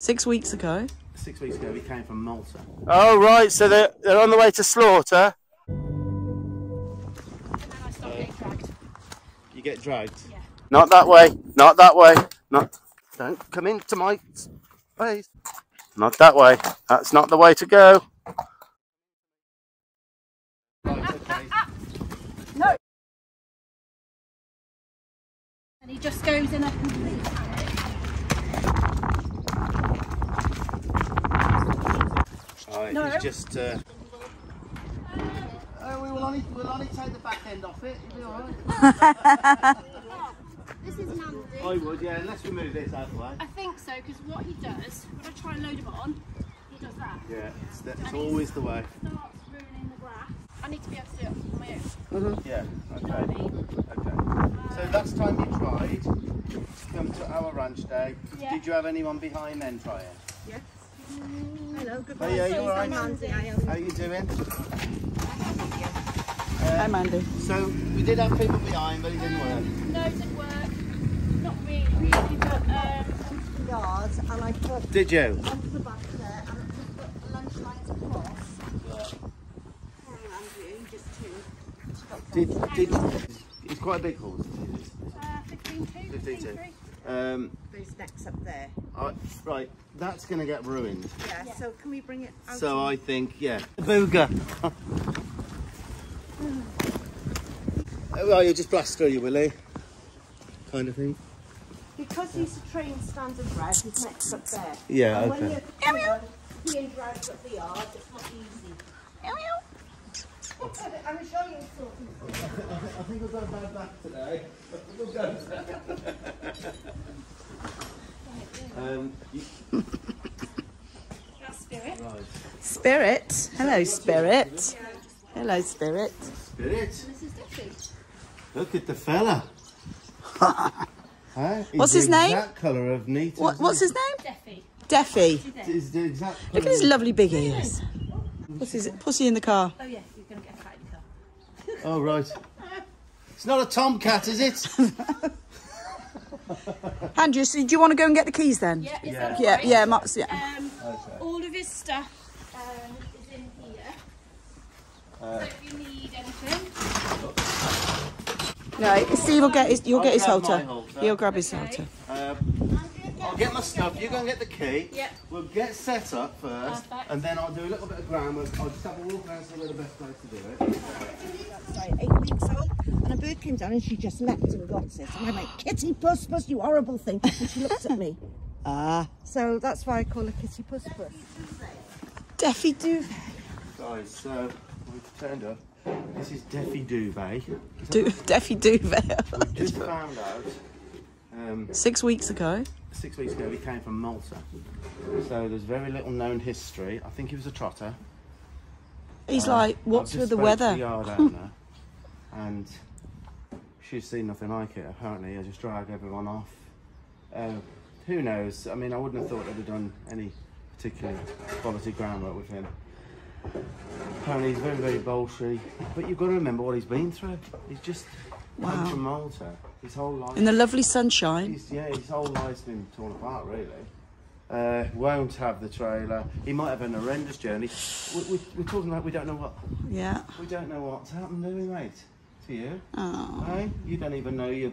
Six weeks ago. Six weeks ago, we came from Malta. Oh, right, so they're, they're on the way to slaughter. You get dragged. Yeah. Not that way, not that way. Not, don't come into my space. Not that way. That's not the way to go. Right, okay. And he just goes in a complete panic. Alright, No. it's just. Uh... Oh, we will only we'll only take the back end off it. It'll be alright. This is Mandy. I would, yeah. Unless we move this out of the way. I think so, because what he does, when I try and load him on, he does that. Yeah, it's, that's always the way. Starts ruining the grass. I need to be able to do it on my own. Yeah. You know what I Okay. mean? Okay. So last time you tried come to our ranch day, Yeah. did you have anyone behind then trying? Hello, good morning. Hey, are you all right? Mandy. How are you doing? Hi, um, Mandy. So, we did have people behind, but it didn't work. No, didn't work. Not really, really, but um, the yard, and I put... Did you? ...onto the back there, and it just put lunge lines across. But, Andrew, just two. Did, did, it's quite a big horse. Uh, 15 2, 15 2. Um, Those necks up there. I, right, that's going to get ruined. Yeah, so can we bring it out? So I think, yeah. Booger. oh, well, you just blast through you, will he? Kind of thing. Because he's a trained standard bred, his neck's up there. Yeah, and when okay. you're being dragged up the yard, it's not easy. I'm sure you'll sort it. I think I've got a bad back today. We'll go. um, you, spirit. right. Spirit. Hello, Spirit. Hello, Spirit. Spirit. This is Look at the fella. Huh? What's his name? Colour of Nita. What, what's his name? Deffy. Deffy. Is the exact Look at his lovely big ears. What's his pussy in the car? Oh yeah, Oh right. It's not a tomcat, is it? Andrew, so do you want to go and get the keys then? Yeah, is Yeah. that Yeah, alright? yeah, Mark's, yeah. Um, all of his stuff um, is in here. so if you need anything, No, Steve will get his. You'll get his I'll grab my halter. halter. He'll grab his Okay. halter. Um, I'll get my stuff. You go and get the key. Yep. We'll get set up first, Perfect. and then I'll do a little bit of groundwork. I'll just have a walk around see where the best place to do it. Sorry, eight weeks old, and a bird came down and she just leapt and got it. And I went, Kitty Puss Puss, you horrible thing. And she looked at me. Ah, So that's why I call her Kitty Puss Puss. Deffy do Guys, so we've turned up. This is Deffy Duvet. do Deffy Duvet. Just found out um, Six weeks ago. six weeks ago he came from Malta. So there's very little known history. I think he was a trotter. He's Uh, like, what's with the weather? The yard owner, and she's seen nothing like it. Apparently, I just drag everyone off. Uh, who knows? I mean, I wouldn't have thought they'd have done any particular quality groundwork with him. Apparently, he's very, very bolshy. But you've got to remember what he's been through. He's just come Wow. from Malta. His whole life. In the lovely sunshine. Yeah, his whole life's been torn apart, really. Uh, won't have the trailer. He might have an horrendous journey. We, we're talking about we don't know what Yeah. we don't know what's happened, do we, mate? To you? Oh. Hey? You don't even know you're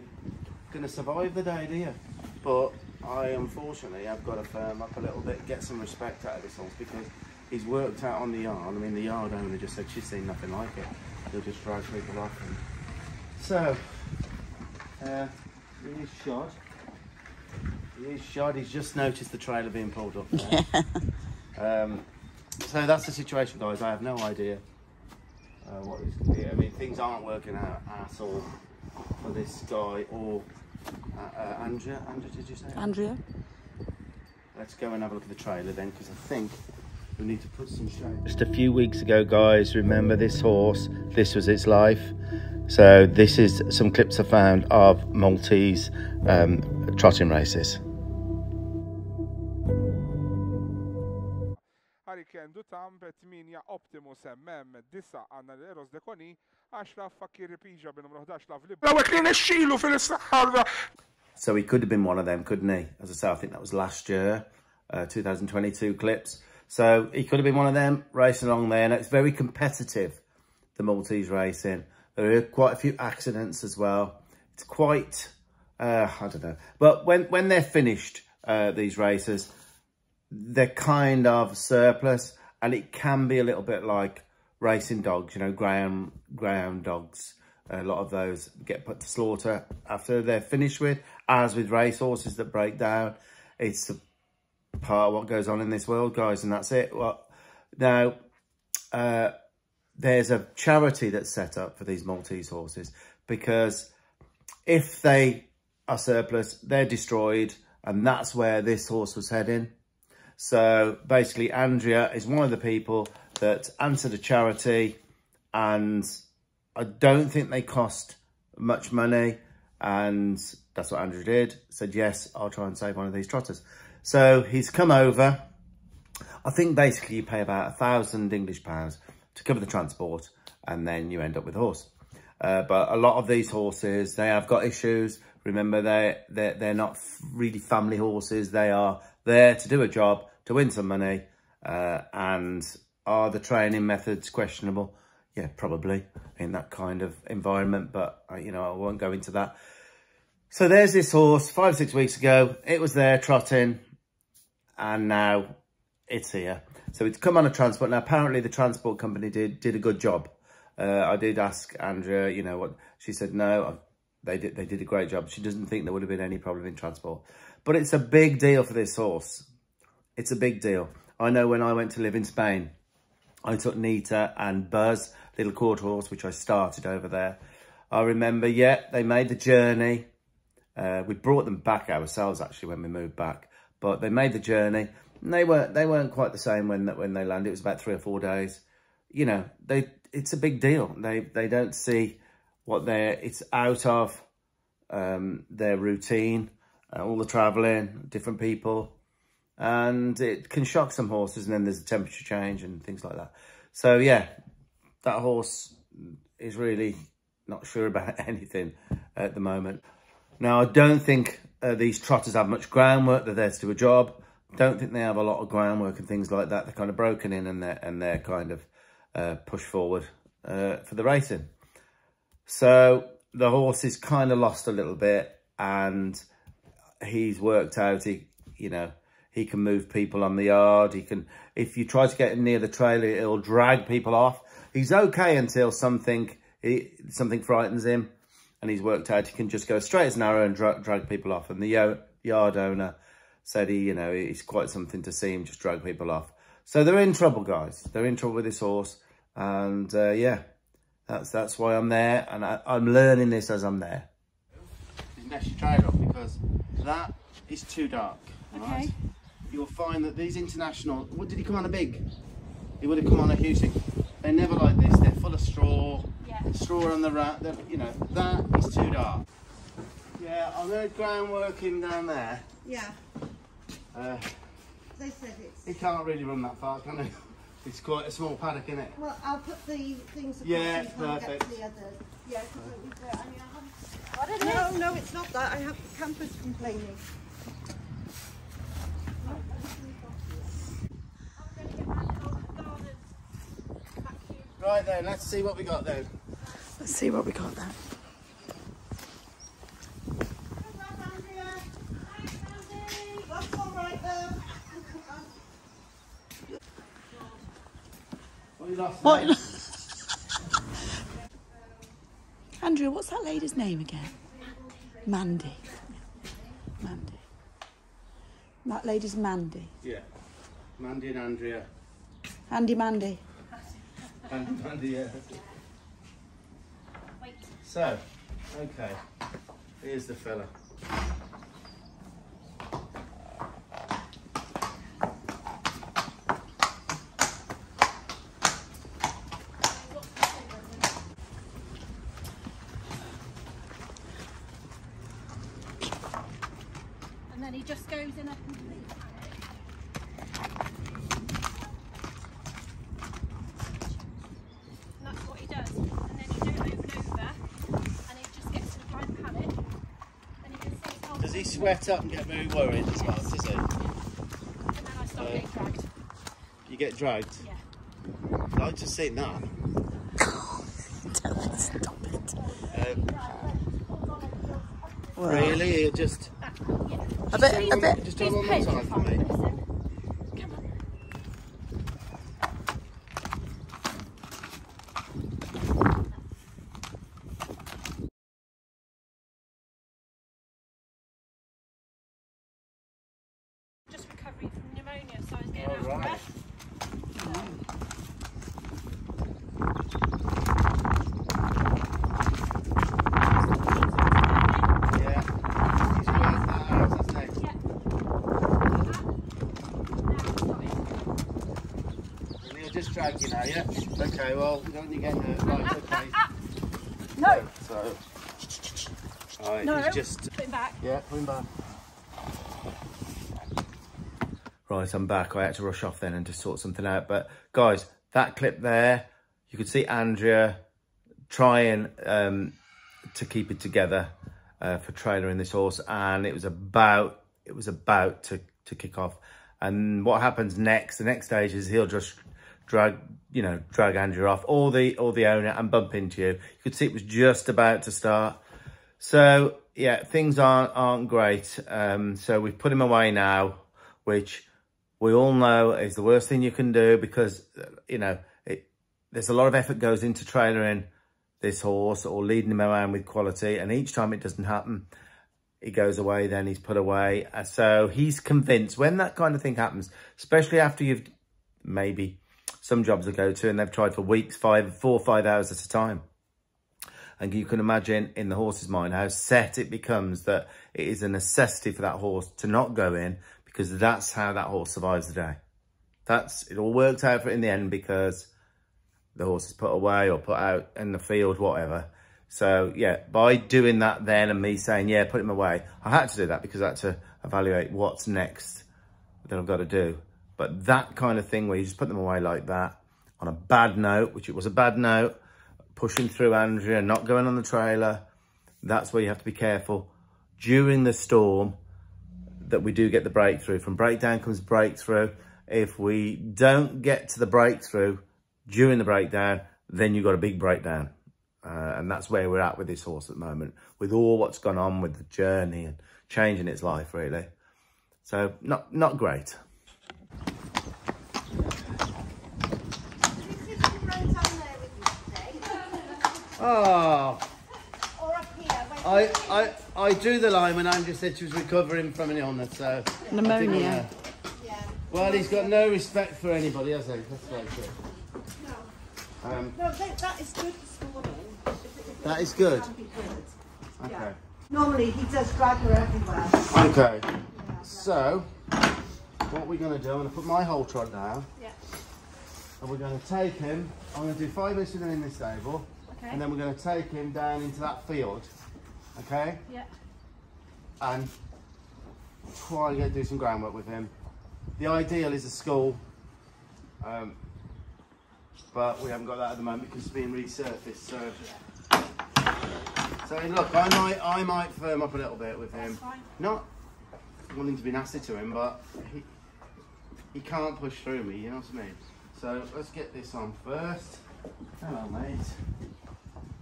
going to survive the day, do you? But I, unfortunately, have got to firm up a little bit, get some respect out of this horse because he's worked out on the yard. I mean, the yard owner just said she's seen nothing like it. He'll just drag people off. And... So, uh, he is shot. He is shot. He's just noticed the trailer being pulled up. There. Um, so that's the situation, guys. I have no idea uh, what is going to be. I mean, things aren't working out at all for this guy or uh, uh, Andrea. Andrea, did you say? Andrea? Let's go and have a look at the trailer then, because I think we need to put some shade. Just a few weeks ago, guys, remember this horse? This was its life. So this is some clips I found of Maltese um, trotting races. Hurricane Dutam, 8 Optimus MM, 9 għanna l-Eros Dekoni, 10 fakki ripiġa bin 11 la vlib. Lawek li nesċilu fil-saħħarra. So he could have been one of them, couldn't he? As I say, I think that was last year. uh, 2022 clips. So he could have been one of them racing along there. And it's very competitive, the Maltese racing. There are quite a few accidents as well. It's quite, uh, I don't know. But when, when they're finished, uh, these races, they're kind of surplus and it can be a little bit like racing dogs, you know, ground, ground dogs. A lot of those get put to slaughter after they're finished with, as with race horses that break down. It's part of what goes on in this world, guys, and that's it. Well, now, uh, there's a charity that's set up for these Maltese horses because if they are surplus, they're destroyed, and that's where this horse was heading. So basically, Andrea is one of the people that answered a charity, and I don't think they cost much money. And that's what Andrew did. Said, yes, I'll try and save one of these trotters. So he's come over. I think basically you pay about a thousand English pounds to cover the transport and then you end up with a horse. Uh, but a lot of these horses, they have got issues. Remember, they're, they're, they're not really family horses. They are there to do a job, to win some money. Uh, and are the training methods questionable? Yeah, probably in that kind of environment. But, uh, you know, I won't go into that. So there's this horse, five, six weeks ago. It was there trotting and now it's here. So it's come on a transport. Now, apparently the transport company did did a good job. Uh, I did ask Andrea, you know, what she said, no, they did, they did a great job. She doesn't think there would have been any problem in transport. But it's a big deal for this horse. It's a big deal. I know when I went to live in Spain, I took Nita and Buzz, little quarter horse, which I started over there. I remember, yeah, they made the journey. Uh, we brought them back ourselves, actually, when we moved back but they made the journey. And they weren't they weren't quite the same when that when they landed. It was about three or four days. You know, they it's a big deal. They they don't see what they're it's out of um, their routine, uh, all the travelling, different people, and it can shock some horses. And then there's a temperature change and things like that. So yeah, that horse is really not sure about anything at the moment. Now, I don't think uh, these trotters have much groundwork. They're there to do a job. Don't think they have a lot of groundwork and things like that. They're kind of broken in and they're, and they're kind of uh, pushed forward uh, for the racing. So the horse is kind of lost a little bit and he's worked out, he, you know, he can move people on the yard. He can, if you try to get him near the trailer, it'll drag people off. He's okay until something, he, something frightens him and he's worked out he can just go straight as an arrow and dra drag people off. And the yard owner said he, you know, it's quite something to see him just drag people off. So they're in trouble, guys. They're in trouble with this horse. And uh, yeah, that's that's why I'm there. And I, am learning this as I'm there. Next your trade off because that is too dark. Okay. You'll find that these international, what did he come on a big? He would have come on a Husing. They're never like this. They're full of straw straw on the rat, that you know, that is too dark. Yeah, I'm going to ground work him down there. Yeah. Uh, they said it's... He can't really run that far, can he? It's quite a small paddock, isn't it? Well, I'll put the things across yeah, so you perfect. get to the other... Yeah, because I mean, I haven't... No, no, it's not that. I have the campers complaining. Right then, let's see what we got then. Let's see what we got then. What? Andrew, what's that lady's name again? Mandy. Mandy. That lady's Mandy. Yeah. Mandy and Andrea. Andy Mandy. And Mandy, yeah. So, okay. Here's the fella. And then he just goes in a complete And that's what he does. And then you do it over and over, and he just gets in a blind panic. And he just says, oh, Does he sweat up and get very worried as well, does he? And get dragged. You get dragged. Yeah. I'd like to see that. Stop it. Um, Well, really? You just A bit, a bit. just hold on one side for me. Just recovering from pneumonia, so I was getting All out of right. breath. Yeah. He's worked that out, hasn't he? And he'll just drag you now, yeah? Okay, well, you don't you get hurt. Right, okay. No. So, alright, No. he's just, Put him back. yeah, put him back. Right, I'm back. I had to rush off then and just sort something out. But guys, that clip there, you could see Andrea trying um, to keep it together uh, for trailering this horse, and it was about it was about to to kick off. And what happens next? The next stage is he'll just drag you know drag Andrea off, or the or the owner, and bump into you. You could see it was just about to start. So yeah, things aren't aren't great. Um, so we've put him away now, which we all know is the worst thing you can do because uh, you know it, there's a lot of effort goes into trailering this horse or leading him around with quality, and each time it doesn't happen, he goes away. Then he's put away. Uh, So he's convinced when that kind of thing happens, especially after you've maybe some jobs I go to and they've tried for weeks, five, four, five hours at a time. And you can imagine in the horse's mind how set it becomes that it is a necessity for that horse to not go in because that's how that horse survives the day. That's it all worked out for in the end because the horse is put away or put out in the field, whatever. So yeah, by doing that then and me saying, yeah, put him away, I had to do that because I had to evaluate what's next that I've got to do. But that kind of thing where you just put them away like that on a bad note, which it was a bad note, pushing through Andrea, not going on the trailer, that's where you have to be careful. During the storm, that we do get the breakthrough. From breakdown comes breakthrough. If we don't get to the breakthrough during the breakdown, then you've got a big breakdown. Uh, and that's where we're at with this horse at the moment, with all what's gone on with the journey and changing its life, really. So, not not great. Oh, Or up here, where I, I, I drew the line when Andrew said she was recovering from an illness, so... I Pneumonia. wanna- Well, he's got no respect for anybody, has he? That's face it. Um, No, that, that is good this morning. If it- if it That is good? good. okay. Normally he does drag her everywhere. Okay. So, what we're going to do, I'm going to put my whole trot down. Yeah. And we're going to take him, I'm going to do five minutes with him in this stable. Okay. And then we're going to take him down into that field. Okay? Yeah. And try and do some groundwork with him. The ideal is a school. Um, but we haven't got that at the moment because it's being resurfaced. So, so look, I might, I might firm up a little bit with him. Not wanting to be nasty to him, but he, he can't push through me. You know what I mean? So let's get this on first. Hello, mate.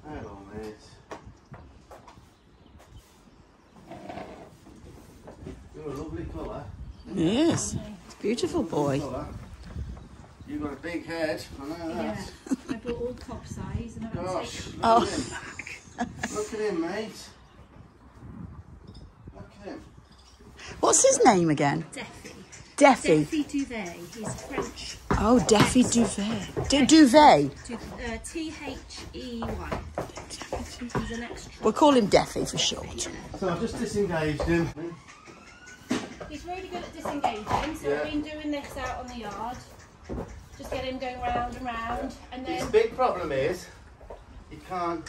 Hello, mate. You're a lovely colour. Yes. It's a beautiful boy. Colour. You've got a big head. I know that. Yeah. I bought all top size and I've had to Gosh, take look Oh. at him. Look at him, mate. Look at him. What's his name again? Deafy. Deafy. Deafy Duvet. He's French. Oh, Deafy Duvet. Du- Duvet. Uh, T-H-E-Y. He's an extra. We'll call him Deafy for short. So I've just disengaged him. He's really good at disengaging, so Yeah. we've been doing this out on the yard. Just get him going round and round, and then... His then big problem is he can't,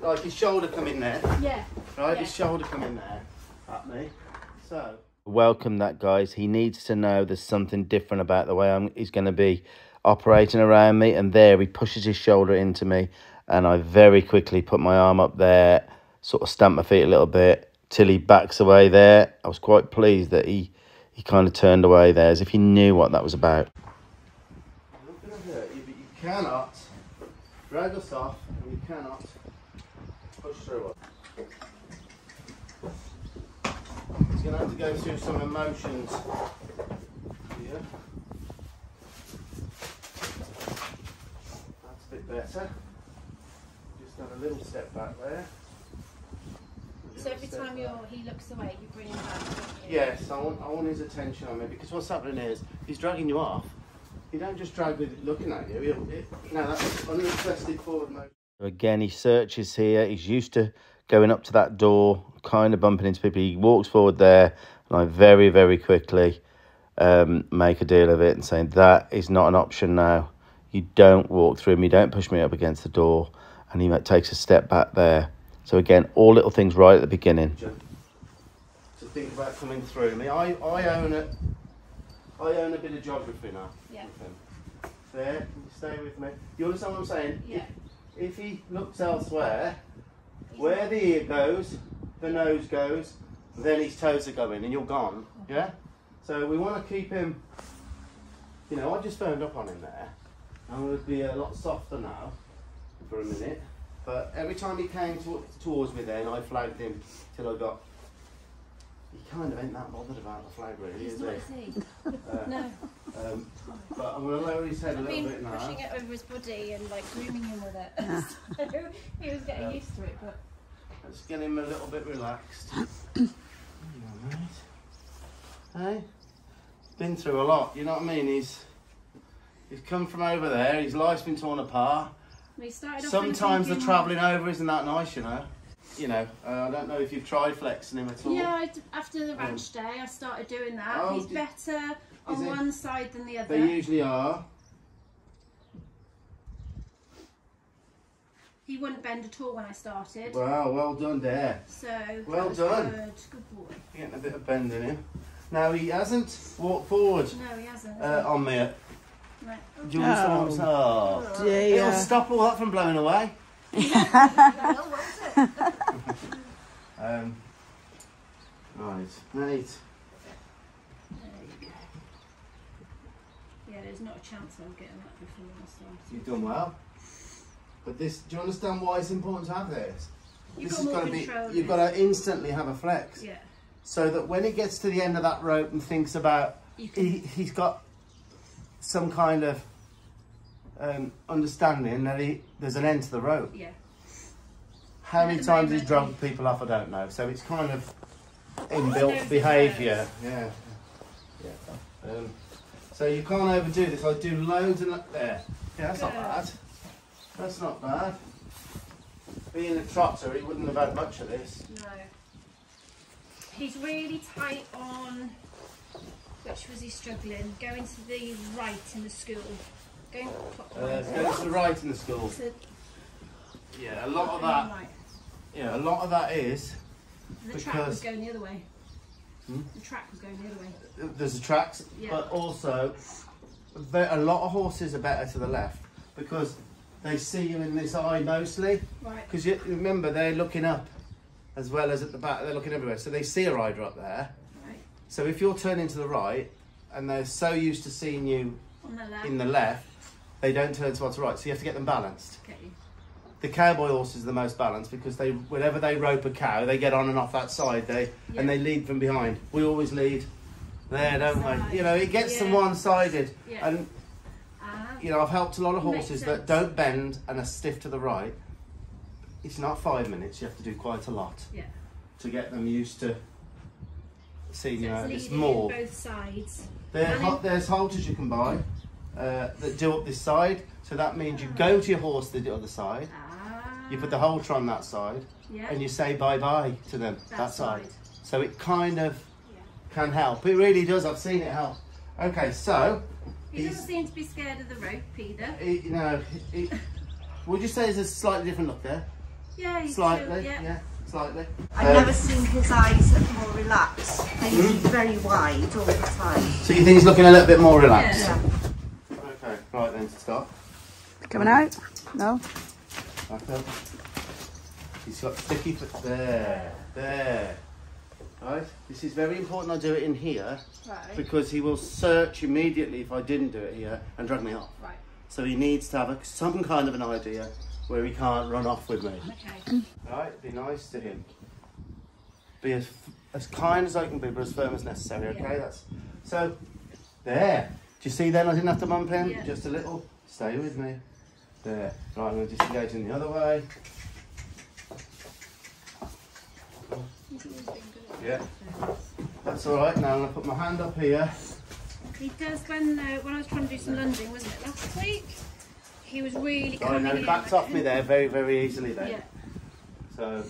like his shoulder come in there, yeah, right? Yeah. His shoulder come in there at me. So welcome that guys. He needs to know there's something different about the way I'm, he's going to be operating around me. And there he pushes his shoulder into me, and I very quickly put my arm up there, sort of stamp my feet a little bit till he backs away there. I was quite pleased that he he kind of turned away there as if he knew what that was about. not going to hurt you, but you cannot drag us off and you cannot push through us. He's going to have to go through some emotions here. That's a bit better. Just have a little step back there. So every time you're, he looks away, you bring him back. Yes, I want, I want his attention on me because what's happening is he's dragging you off. You don't just drag with looking at you. He'll, it, you know, that's unrequested forward motion. So Again, he searches here. He's used to going up to that door, kind of bumping into people. He walks forward there, and I very, very quickly um, make a deal of it and saying that is not an option now. You don't walk through me. Don't push me up against the door. And he takes a step back there. So again, all little things right at the beginning. To think about coming through me. I, I own a, I own a bit of geography now. Yeah. with him. There, can you stay with me? You understand what I'm saying? Yeah. If, if he looks elsewhere, where the ear goes, the nose goes, then his toes are going and you're gone. Yeah? So we want to keep him, you know, I just phoned up on him there. I'm going to be a lot softer now for a minute. But every time he came to, towards me then, I flagged him till I got. He kind of ain't that bothered about the flag really, He's is not, he? is he? Uh, No. um, but I'm going to lower his head a I've little been bit now. pushing it over his body and like grooming him with it. so he was getting Yeah. used to it, but Let's get him a little bit relaxed. Alright. Hey? Been through a lot, you know what I mean? He's he's come from over there, his life's been torn apart. we started off Sometimes the travelling over isn't that nice, you know. You know, uh, I don't know if you've tried flexing him at all. Yeah, I d after the ranch day, I started doing that. Oh, He's better on it? one side than the other. They usually are. He wouldn't bend at all when I started. Wow, well done there. So Well done. Good, good boy. Getting a bit of bend in him. Now he hasn't walked forward No, he hasn't. uh, on me. right. Do you understand what I'm saying? Oh. It'll stop all that from blowing away. Um, right, mate. Yeah, there's not a chance I was getting that before I started. You've done well. But this, do you understand why it's important to have this? You've this got more gotta be, control of you've got to instantly have a flex. Yeah, So that when he gets to the end of that rope and thinks about, he, he's got some kind of um, understanding that he, there's an end to the rope. yeah. How many the times he's moment, drugged people off, I don't know. So it's kind of inbuilt his behaviour. Yeah. yeah. Um, so you can't overdo this. I do loads and lo- there. Yeah, that's not bad. That's not bad. Being a trotter, he wouldn't have had much of this. No. He's really tight on. Which was he struggling? Going to the right in the school. Going Uh, go to the right in the school. Yeah, a lot of that. Right. Yeah, a lot of that is The track was going the other way. Hmm? The track was going the other way. there's the tracks, Yeah. but also a lot of horses are better to the left because they see you in this eye mostly. Right. Because you remember they're looking up as well as at the back. They're looking everywhere, so they see a rider up there. Right. So if you're turning to the right and they're so used to seeing you the in the left, they don't turn towards the right. So you have to get them balanced. You. The cowboy horse is the most balanced because they, whenever they rope a cow, they get on and off that side. They Yeah. and they lead from behind. We always lead there, don't Side. we? You know, it gets them one-sided. Yeah. And Ah, you know, I've helped a lot of horses that don't bend and are stiff to the right. It's not five minutes. You have to do quite a lot yeah. to get them used to seeing So you. it's out. It's leading more. both sides. There, ho- there's halters you can buy uh, that do up this side. So that means you go to your horse the other side. Ah. You put the halter on that side, Yeah. and you say bye bye to them That that, side. side. So it kind of Yeah. can help. It really does. I've seen it help. Okay, so He doesn't seem to be scared of the rope either. it, you know, it, would you say there's a slightly different look there? Yeah, he's Slightly, chill, yeah. slightly. I've Um, never seen his eyes look more relaxed. They Hmm? are very wide all the time. So you think he's looking a little bit more relaxed? Yeah. Okay, right then, stop. Coming out? No? Back up. He's got sticky foot there, there. Right? This is very important I do it in here Right. because he will search immediately if I didn't do it here and drag me off. Right. So he needs to have a, some kind of an idea where he can't run off with me. Okay. Right? Be nice to him. Be as, as kind as I can be, but as firm as necessary, okay? Yeah. That's So, there. Do you see then I didn't have to bump him? Yeah. Just a little. Stay with me. There. Right, I'm going to disengage in the other way. Yeah. That's all right. Now I'm going to put my hand up here. He does when uh, when I was trying to do some lunging, wasn't it last week? He was really Oh, coming no, he backed off me there very, very easily then. Yeah. So,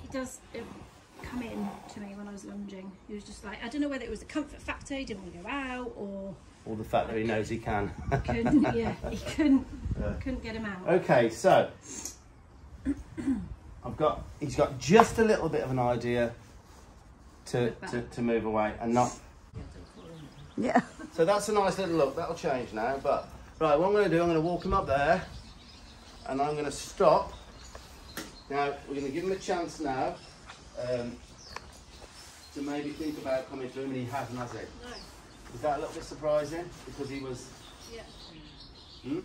He does uh, come in to me when I was lunging. He was just like, I don't know whether it was the comfort factor, he didn't want to go out, or all the fact that he knows he can. couldn't. yeah, he couldn't. Yeah. Couldn't get him out. Okay, so I've got. He's got just a little bit of an idea to to, to move away and not. Yeah. So that's a nice little look. That'll change now. But right, what I'm going to do, I'm going to walk him up there, and I'm going to stop. Now we're going to give him a chance now um, to maybe think about coming through, and he hasn't, has he? No. Is that a little bit surprising? Because he was. Yeah. Hmm?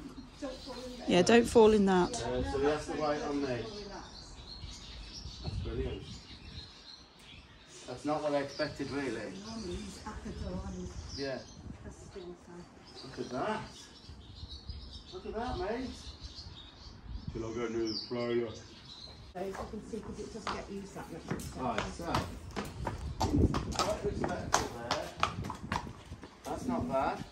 Yeah, don't fall in that. Uh, so he has to wait on me. That's brilliant. That's not what I expected, really. Yeah. Look at that. Look at that, mate. Till I get near the flyer. So you can see because it doesn't get used that much. Right, so. Quite respectful there. That's not bad.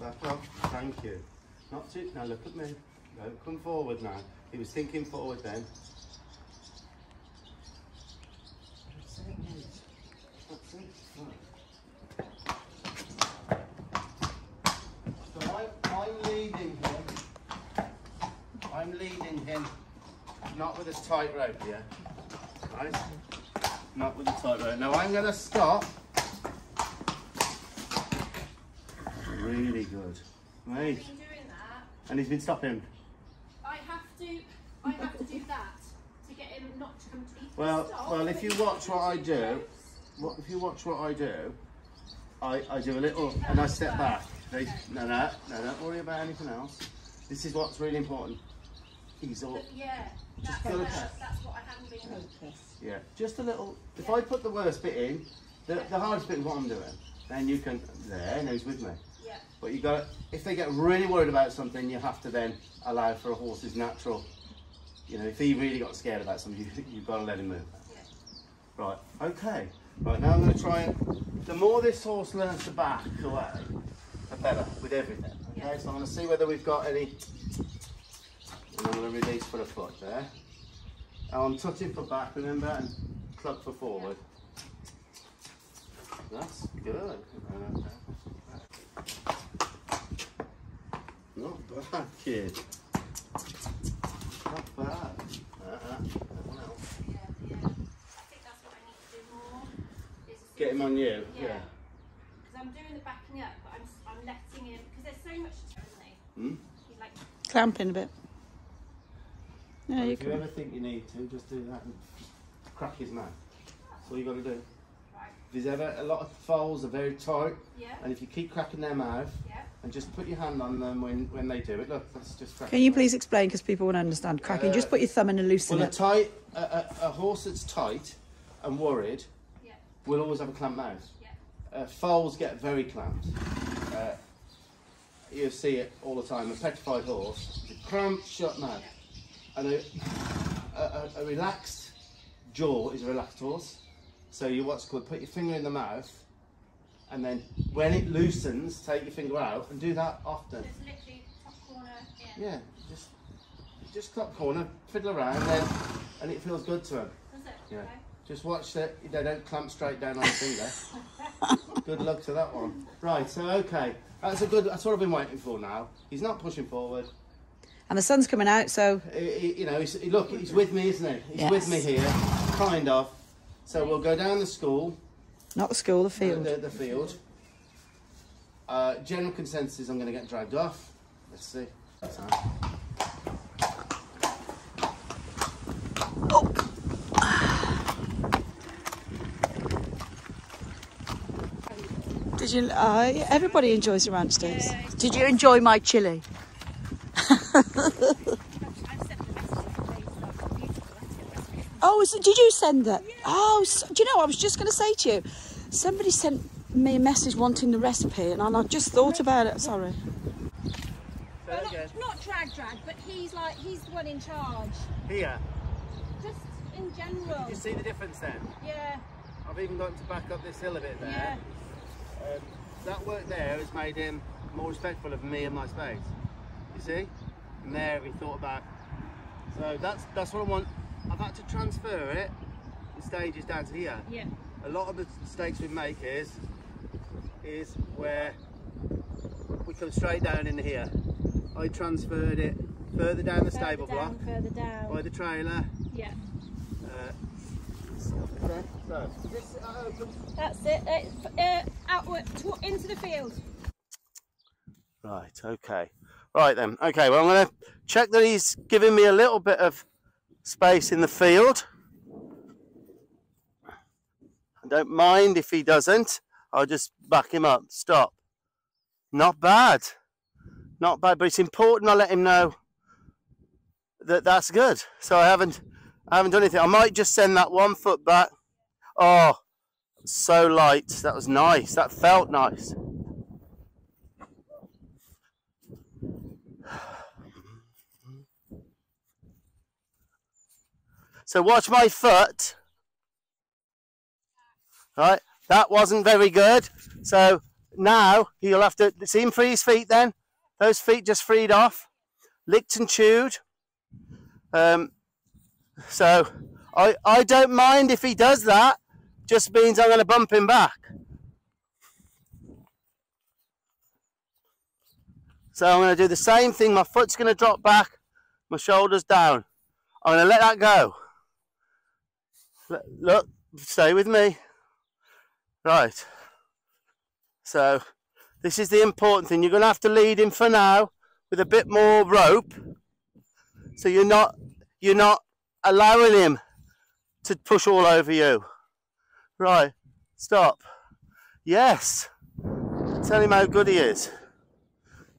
Back up. Thank you. Not too. Now look at me. No, come forward now. He was thinking forward then. That's it. Right. So I'm, I'm leading him. I'm leading him, not with a tight rope here. Right? Not with a tight rope. Now I'm going to stop. Really good. Right. Been doing that. And he's been stopping. I have to. I have to do that to get him not to completely Well, stop. well, if you watch what I do, what, if you watch what I do, I, I do a little and I step back. They, no, no, no, don't worry about anything else. This is what's really important. He's all, But yeah, that's, go that's, that's what I haven't been. Focus. yeah, just a little. If I put the worst bit in, the, the hardest bit is what I'm doing. Then you can, there, now he's with me. But you got to, if they get really worried about something, you have to then allow for a horse's natural. You know, if he really got scared about something, you, you've got to let him move. Right, okay. Right, now I'm going to try and. The more this horse learns to back away, the better with everything. Okay, so I'm going to see whether we've got any. I'm going to release for the foot there. Now I'm touching for back, remember, and club for forward. That's good. Okay. Not bad, kid. Not bad. Uh-uh. Yeah, yeah. I think that's what I need to do more. Is to Get him on you. Yeah. Yeah. Because I'm doing the backing up, but I'm, I'm letting him, because there's so much to isn't he? Hmm? He's like, Clamping a bit. Yeah, you if you ever think you need to, just do that and crack his mouth. That's all you got to do. Right, If there's ever a lot of foals are very tight, yeah, and if you keep cracking their mouth yeah. and just put your hand on them when, when they do it, look, that's just crack. Can you please explain because people won't understand cracking? Just put your thumb in and loosen Well, a it. tight, a, a, a horse that's tight and worried Yeah. will always have a clamped mouth. Yeah. Uh, foals get very clamped. Uh, you see it all the time. A petrified horse, a cramped shut mouth, and a, a, a, a relaxed jaw is a relaxed horse. So you what's called put your finger in the mouth, and then when it loosens, take your finger out and do that often. Just literally top corner in. Yeah, just just top corner, fiddle around, then, and it feels good to them. Does it? Yeah. Okay. Just watch that they don't clamp straight down on the finger. good luck to that one. Right, so okay. That's a good that's what I've been waiting for now. He's not pushing forward. And the sun's coming out, so He- he- you know, he's, he- look, he's with me, isn't he? He's with me here, kind of. So we'll go down the school. Not the school, the field. The, the, field. Uh, general consensus is I'm going to get dragged off. Let's see. Oh. Did you? Uh, everybody enjoys the ranch days. Did you enjoy my chili? Oh, is it, did you send that? Oh, so, do you know? I was just going to say to you, somebody sent me a message wanting the recipe, and I just thought about it. Sorry. Well, not, not drag drag, but he's like he's the one in charge. Here, Just in general. you see the difference then? Yeah, I've even got to back up this hill a bit yeah. there. Um, that work there has made him more respectful of me and my space. You see? And there he thought about. So that's that's what I want. I've had to transfer it in stages down to here. Yeah. A lot of the mistakes we make is is where we come straight down in here. I transferred it further down the Further stable block down, Further down. by the trailer. Yeah. Uh, okay, so this uh, That's it. Uh, uh, outward into the field. Right, okay. Right then, okay, well I'm going to check that he's giving me a little bit of space in the field. I don't mind if he doesn't, I'll just back him up, stop. Not bad, not bad, but it's important I let him know that that's good. So I haven't, I haven't done anything. I might just send that one foot back. Oh, so light, that was nice, that felt nice. So watch my foot. Right, that wasn't very good. So now he'll have to see him free his feet then. Those feet just freed off, licked and chewed. Um, so I, I don't mind if he does that, just means I'm going to bump him back. So I'm going to do the same thing. My foot's going to drop back, my shoulders down. I'm going to let that go. Look, stay with me. Right. So this is the important thing. You're going to have to lead him for now with a bit more rope. So you're not you're not allowing him to push all over you. Right. Stop. Yes. Tell him how good he is.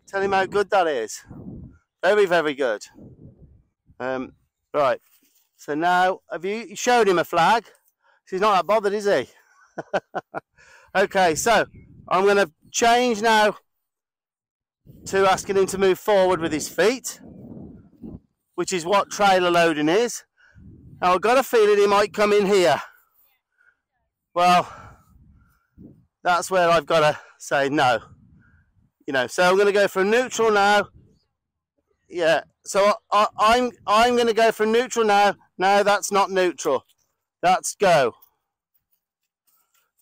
Tell him how good that is. Very, very good. Um, right. So now, have you showed him a flag? He's not that bothered, is he? okay, so I'm going to change now to asking him to move forward with his feet, which is what trailer loading is. Now I've got a feeling he might come in here. Well, that's where I've got to say no. You know, so I'm going to go for neutral now. Yeah, so I, I, I'm I'm going to go for neutral now. No, that's not neutral. That's go.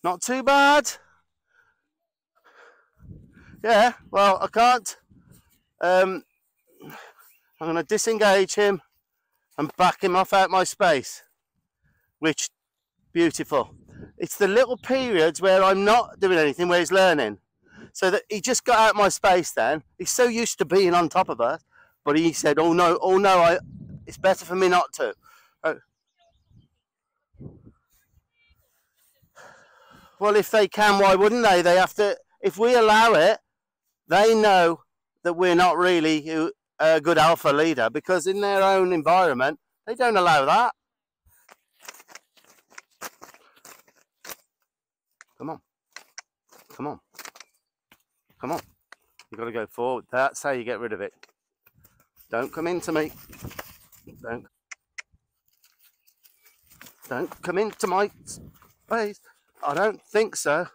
Not too bad. Yeah, well, I can't. Um, I'm going to disengage him and back him off out my space. Which, beautiful. It's the little periods where I'm not doing anything, where he's learning. So that he just got out my space then. He's so used to being on top of us. But he said, oh no, oh no, I, it's better for me not to. Oh. Well, if they can, why wouldn't they? They have to, if we allow it, they know that we're not really a good alpha leader because in their own environment, they don't allow that. Come on. Come on. Come on. You've got to go forward. That's how you get rid of it. Don't come into me. Don't. Don't come into my space. I don't think so.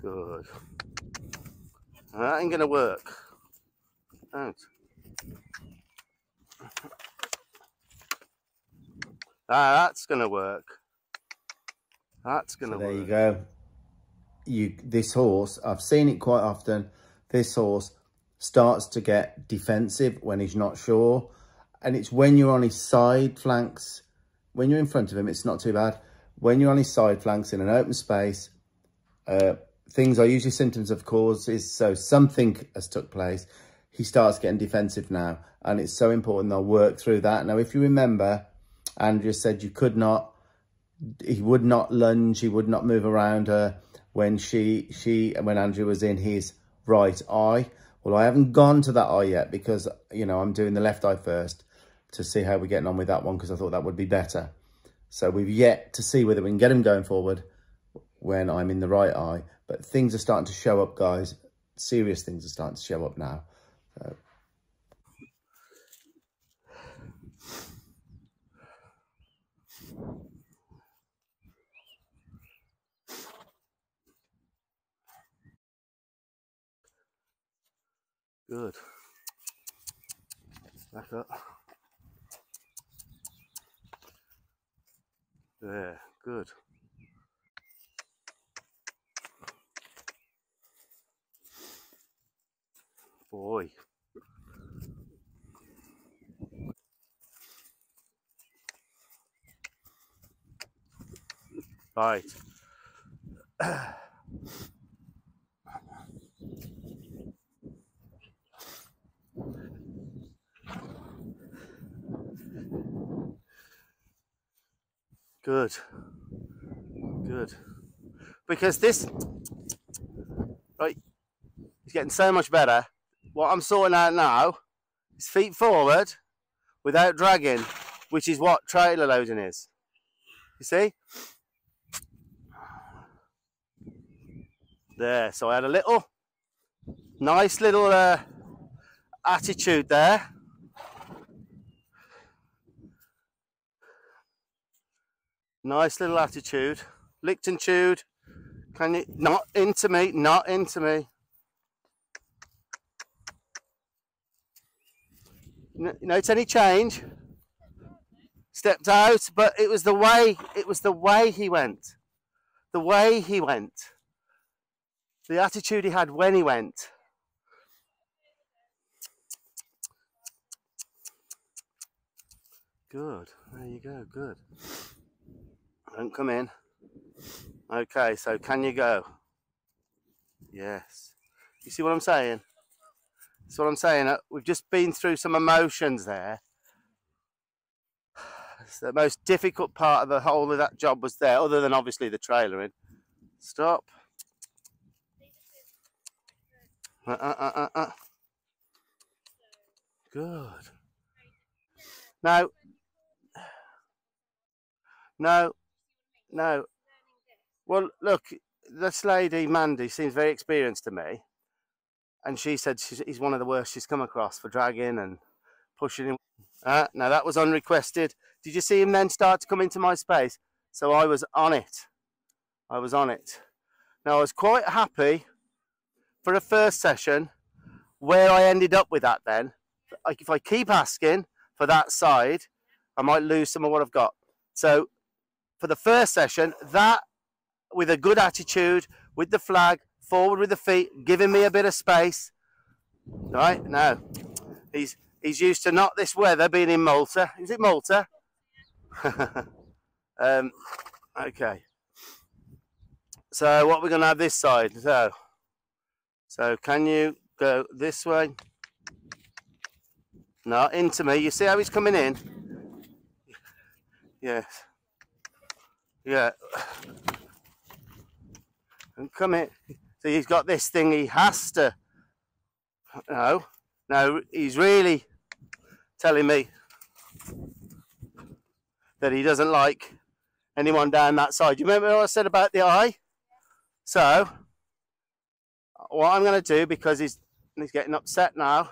Good. That ain't gonna work. Don't. Ah, that's gonna work. That's gonna So there work. you go. You this horse, I've seen it quite often. This horse starts to get defensive when he's not sure. And it's when you're on his side flanks, when you're in front of him, it's not too bad. When you're on his side flanks in an open space, uh, things are usually symptoms of causes. So something has took place. He starts getting defensive now. And it's so important they'll work through that. Now, if you remember, Andrea said you could not he would not lunge, he would not move around her when she, she, and when Andrew was in his right eye. Well, I haven't gone to that eye yet because, you know, I'm doing the left eye first to see how we're getting on with that one because I thought that would be better. So we've yet to see whether we can get him going forward when I'm in the right eye. But things are starting to show up, guys. Serious things are starting to show up now. So. Good. Back up. There, good. Boy. Right. Good. Good. Because this, right, he's getting so much better. What I'm sorting out now is feet forward without dragging, which is what trailer loading is. You see? There, so I had a little, nice little uh, attitude there. Nice little attitude. Licked and chewed. Can you, not into me, not into me. You notice any change? Stepped out, but it was the way, it was the way he went. The way he went the attitude he had when he went. Good. There you go. Good. Don't come in. Okay, so can you go? Yes. You see what I'm saying? That's what I'm saying. Uh, we've just been through some emotions there. It's the most difficult part of the whole of that job was there, other than obviously the trailering. Stop. Uh, uh, uh, uh, uh. Good. Now, no, no. Well, look, this lady, Mandy, seems very experienced to me. And she said she's, he's one of the worst she's come across for dragging and pushing him. Uh, now, that was unrequested. Did you see him then start to come into my space? So I was on it. I was on it. Now, I was quite happy for a first session where I ended up with that then. Like if I keep asking for that side, I might lose some of what I've got. So for the first session, that with a good attitude, with the flag, forward with the feet, giving me a bit of space. Right now, he's he's used to not this weather being in Malta. Is it Malta? um, okay. So what we're going to have this side. So so can you go this way? No, into me. You see how he's coming in? Yes. Yeah. And come in. So he's got this thing he has to. No. No, he's really telling me that he doesn't like anyone down that side. You remember what I said about the eye? So what I'm going to do, because he's, he's getting upset now,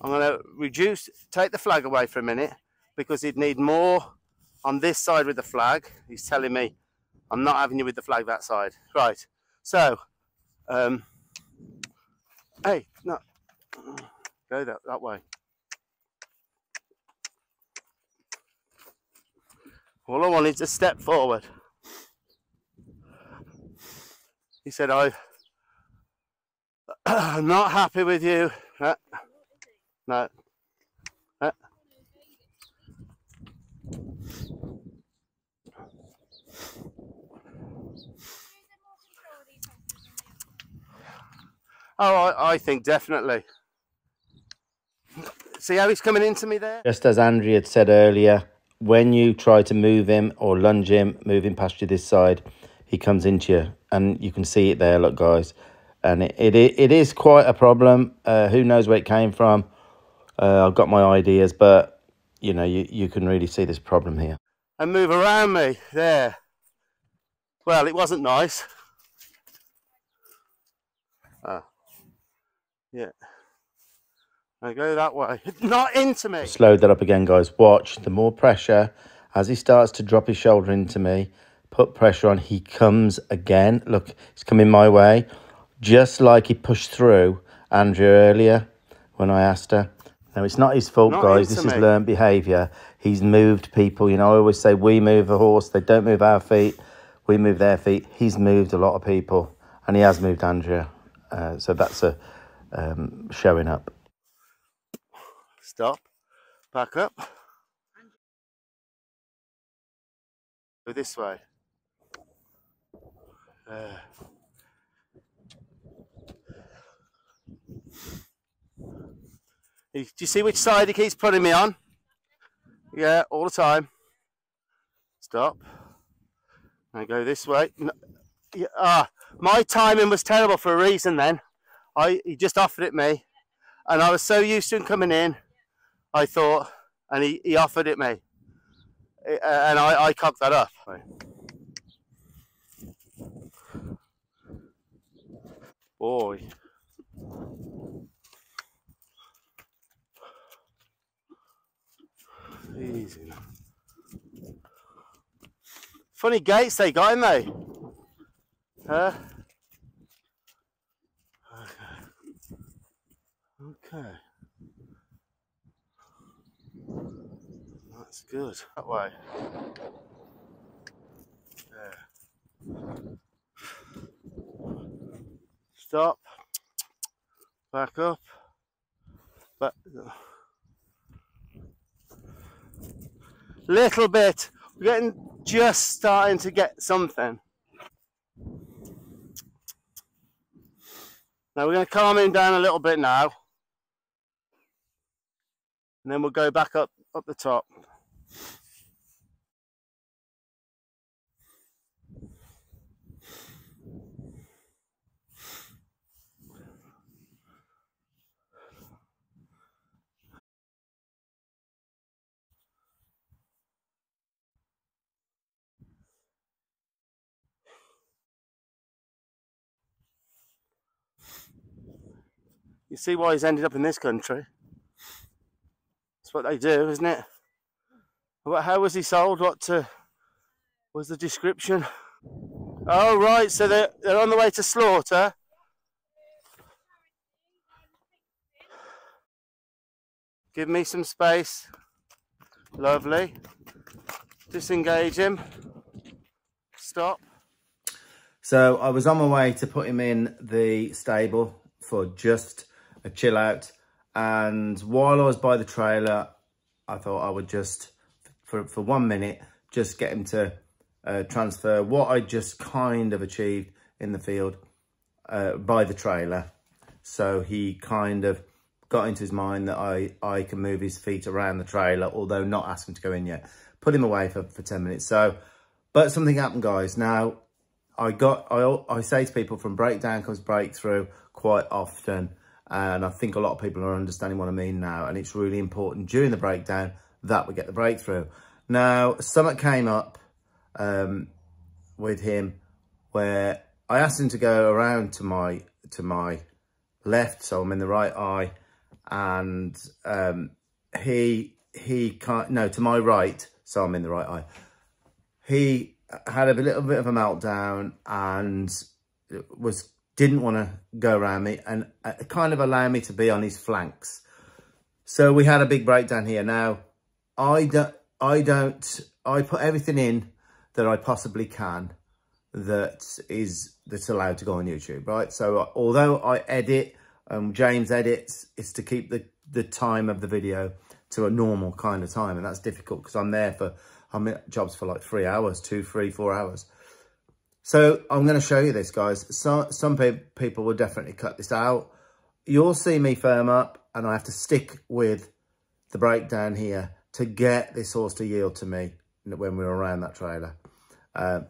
I'm going to reduce, take the flag away for a minute, because he'd need more on this side with the flag. He's telling me, I'm not having you with the flag that side. Right, so, um, hey, no, go that, that way. All I want is a step forward. He said, I I'm not happy with you. Uh, no. Oh, I, I think definitely. See how he's coming into me there? Just as Andrea had said earlier, when you try to move him or lunge him, move him past you this side, he comes into you. And you can see it there, look, guys. And it, it, it is quite a problem. Uh, who knows where it came from? Uh, I've got my ideas, but, you know, you, you can really see this problem here. And move around me, there. Well, it wasn't nice. Yeah. I go that way. Not into me. Slowed that up again, guys. Watch. The more pressure, as he starts to drop his shoulder into me, put pressure on, he comes again. Look, he's coming my way. Just like he pushed through Andrea earlier when I asked her. Now, it's not his fault, Not guys. This is learned behaviour. He's moved people. You know, I always say we move a horse. They don't move our feet. We move their feet. He's moved a lot of people. And he has moved Andrea. Uh, so that's a um, showing up. Stop. Back up. Go this way. He- Do you see which side he keeps putting me on? Yeah, all the time. Stop. I go this way. No, yeah, ah, my timing was terrible for a reason then. I he just offered it me, and I was so used to him coming in. I thought, and he, he offered it me, and I, I cocked that up. Boy. Easy. Funny gaits they got, ain't they? Huh? Okay. That's good. That way. There. Stop. Back up. Back. Little bit. We're getting just starting to get something. Now we're going to calm him down a little bit now. And then we'll go back up up the top. You see why he's ended up in this country? What they do, isn't it? How was he sold? What uh, was the description? Oh, right, so they're, they're on the way to slaughter. Give me some space. Lovely. Disengage him. Stop. So I was on my way to put him in the stable for just a chill out. And while I was by the trailer, I thought I would just, for, for one minute, just get him to uh, transfer what I just kind of achieved in the field uh, by the trailer. So he kind of got into his mind that I, I can move his feet around the trailer, although not ask him to go in yet. Put him away for, for 10 minutes. So, but something happened, guys. Now, I got, I, I say to people from breakdown comes breakthrough quite often. And I think a lot of people are understanding what I mean now. And it's really important during the breakdown that we get the breakthrough. Now, something came up um, with him where I asked him to go around to my, to my left. So I'm in the right eye. And um, he, he can't, no, to my right. So I'm in the right eye. He had a little bit of a meltdown and was didn't want to go around me and uh, kind of allow me to be on his flanks. So we had a big breakdown here. Now, I don't, I don't, I put everything in that I possibly can that is, that's allowed to go on YouTube, right? So uh, although I edit, um, James edits, it's to keep the, the time of the video to a normal kind of time. And that's difficult because I'm there for, I'm at jobs for like three hours, two, three, four hours. So I'm going to show you this, guys. So, some pe people will definitely cut this out. You'll see me firm up and I have to stick with the breakdown here to get this horse to yield to me when we were around that trailer. Uh,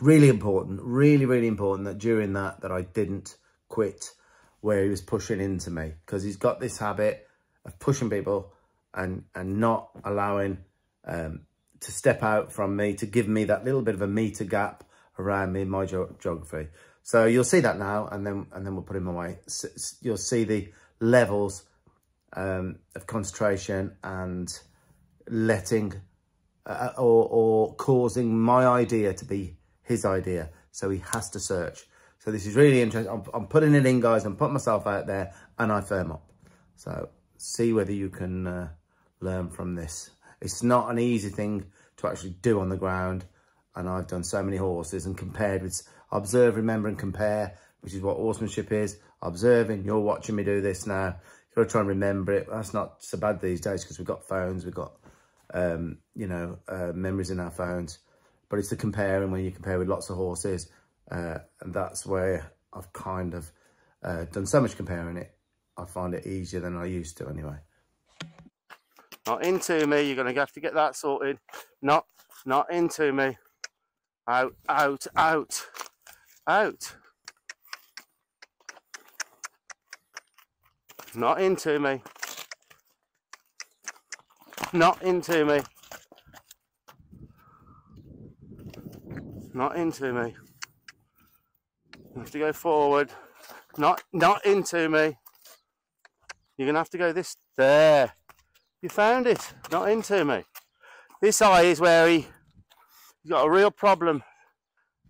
really important, really, really important that during that, that I didn't quit where he was pushing into me because he's got this habit of pushing people and, and not allowing um, to step out from me, to give me that little bit of a meter gap around me my ge geography. So you'll see that now, and then and then we'll put him away. So you'll see the levels um, of concentration and letting uh, or, or causing my idea to be his idea. So he has to search. So this is really interesting. I'm, I'm putting it in, guys. I'm putting myself out there, and I firm up. So see whether you can uh, learn from this. It's not an easy thing to actually do on the ground. And I've done so many horses and compared with observe, remember and compare, which is what horsemanship is. Observing, you're watching me do this now. You've got to try and remember it. That's not so bad these days because we've got phones, we've got, um, you know, uh, memories in our phones. But it's the comparing when you compare with lots of horses. Uh, and that's where I've kind of uh, done so much comparing it. I find it easier than I used to anyway. Not into me. You're going to have to get that sorted. Not, not into me. Out, out, out, out. Not into me. Not into me. Not into me. You have to go forward. Not, not into me. You're going to have to go this, there. You found it, not into me. This eye is where he, he's got a real problem.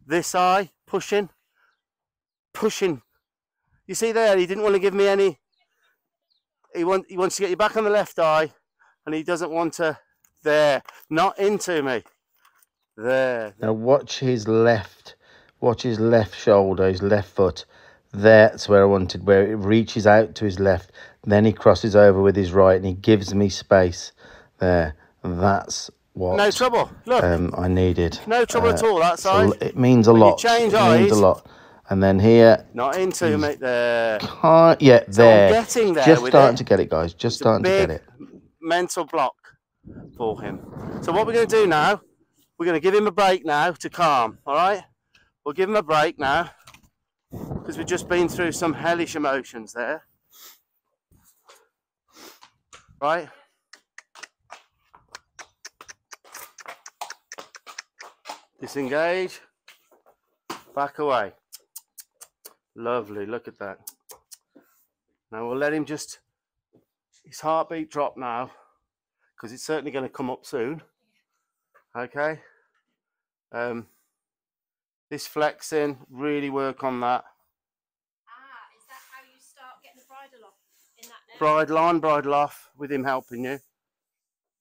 This eye, pushing, pushing. You see there, he didn't want to give me any, he, want, he wants to get you back on the left eye and he doesn't want to, there, not into me. There. Now watch his left, watch his left shoulder, his left foot. That's where I wanted, where it reaches out to his left. Then he crosses over with his right and he gives me space there. That's what No trouble. Look, um, I needed. no trouble at all that So side. it means a When you lot. change it means a lot. And then here, Not into me. There. can't, yeah, So I'm there. getting there Just starting it. to get it, guys. Just It's starting to get it. mental block for him. So what we're going to do now, we're going to give him a break now to calm, all right? We'll give him a break now because we've just been through some hellish emotions there. Right? Disengage. Back away. Lovely, look at that. Now we'll let him just his heartbeat drop now because it's certainly going to come up soon. Okay. Um, this flexing, really work on that. Ah, is that how you start getting the bridle off in that now? Bridle on, bridle off with him helping you.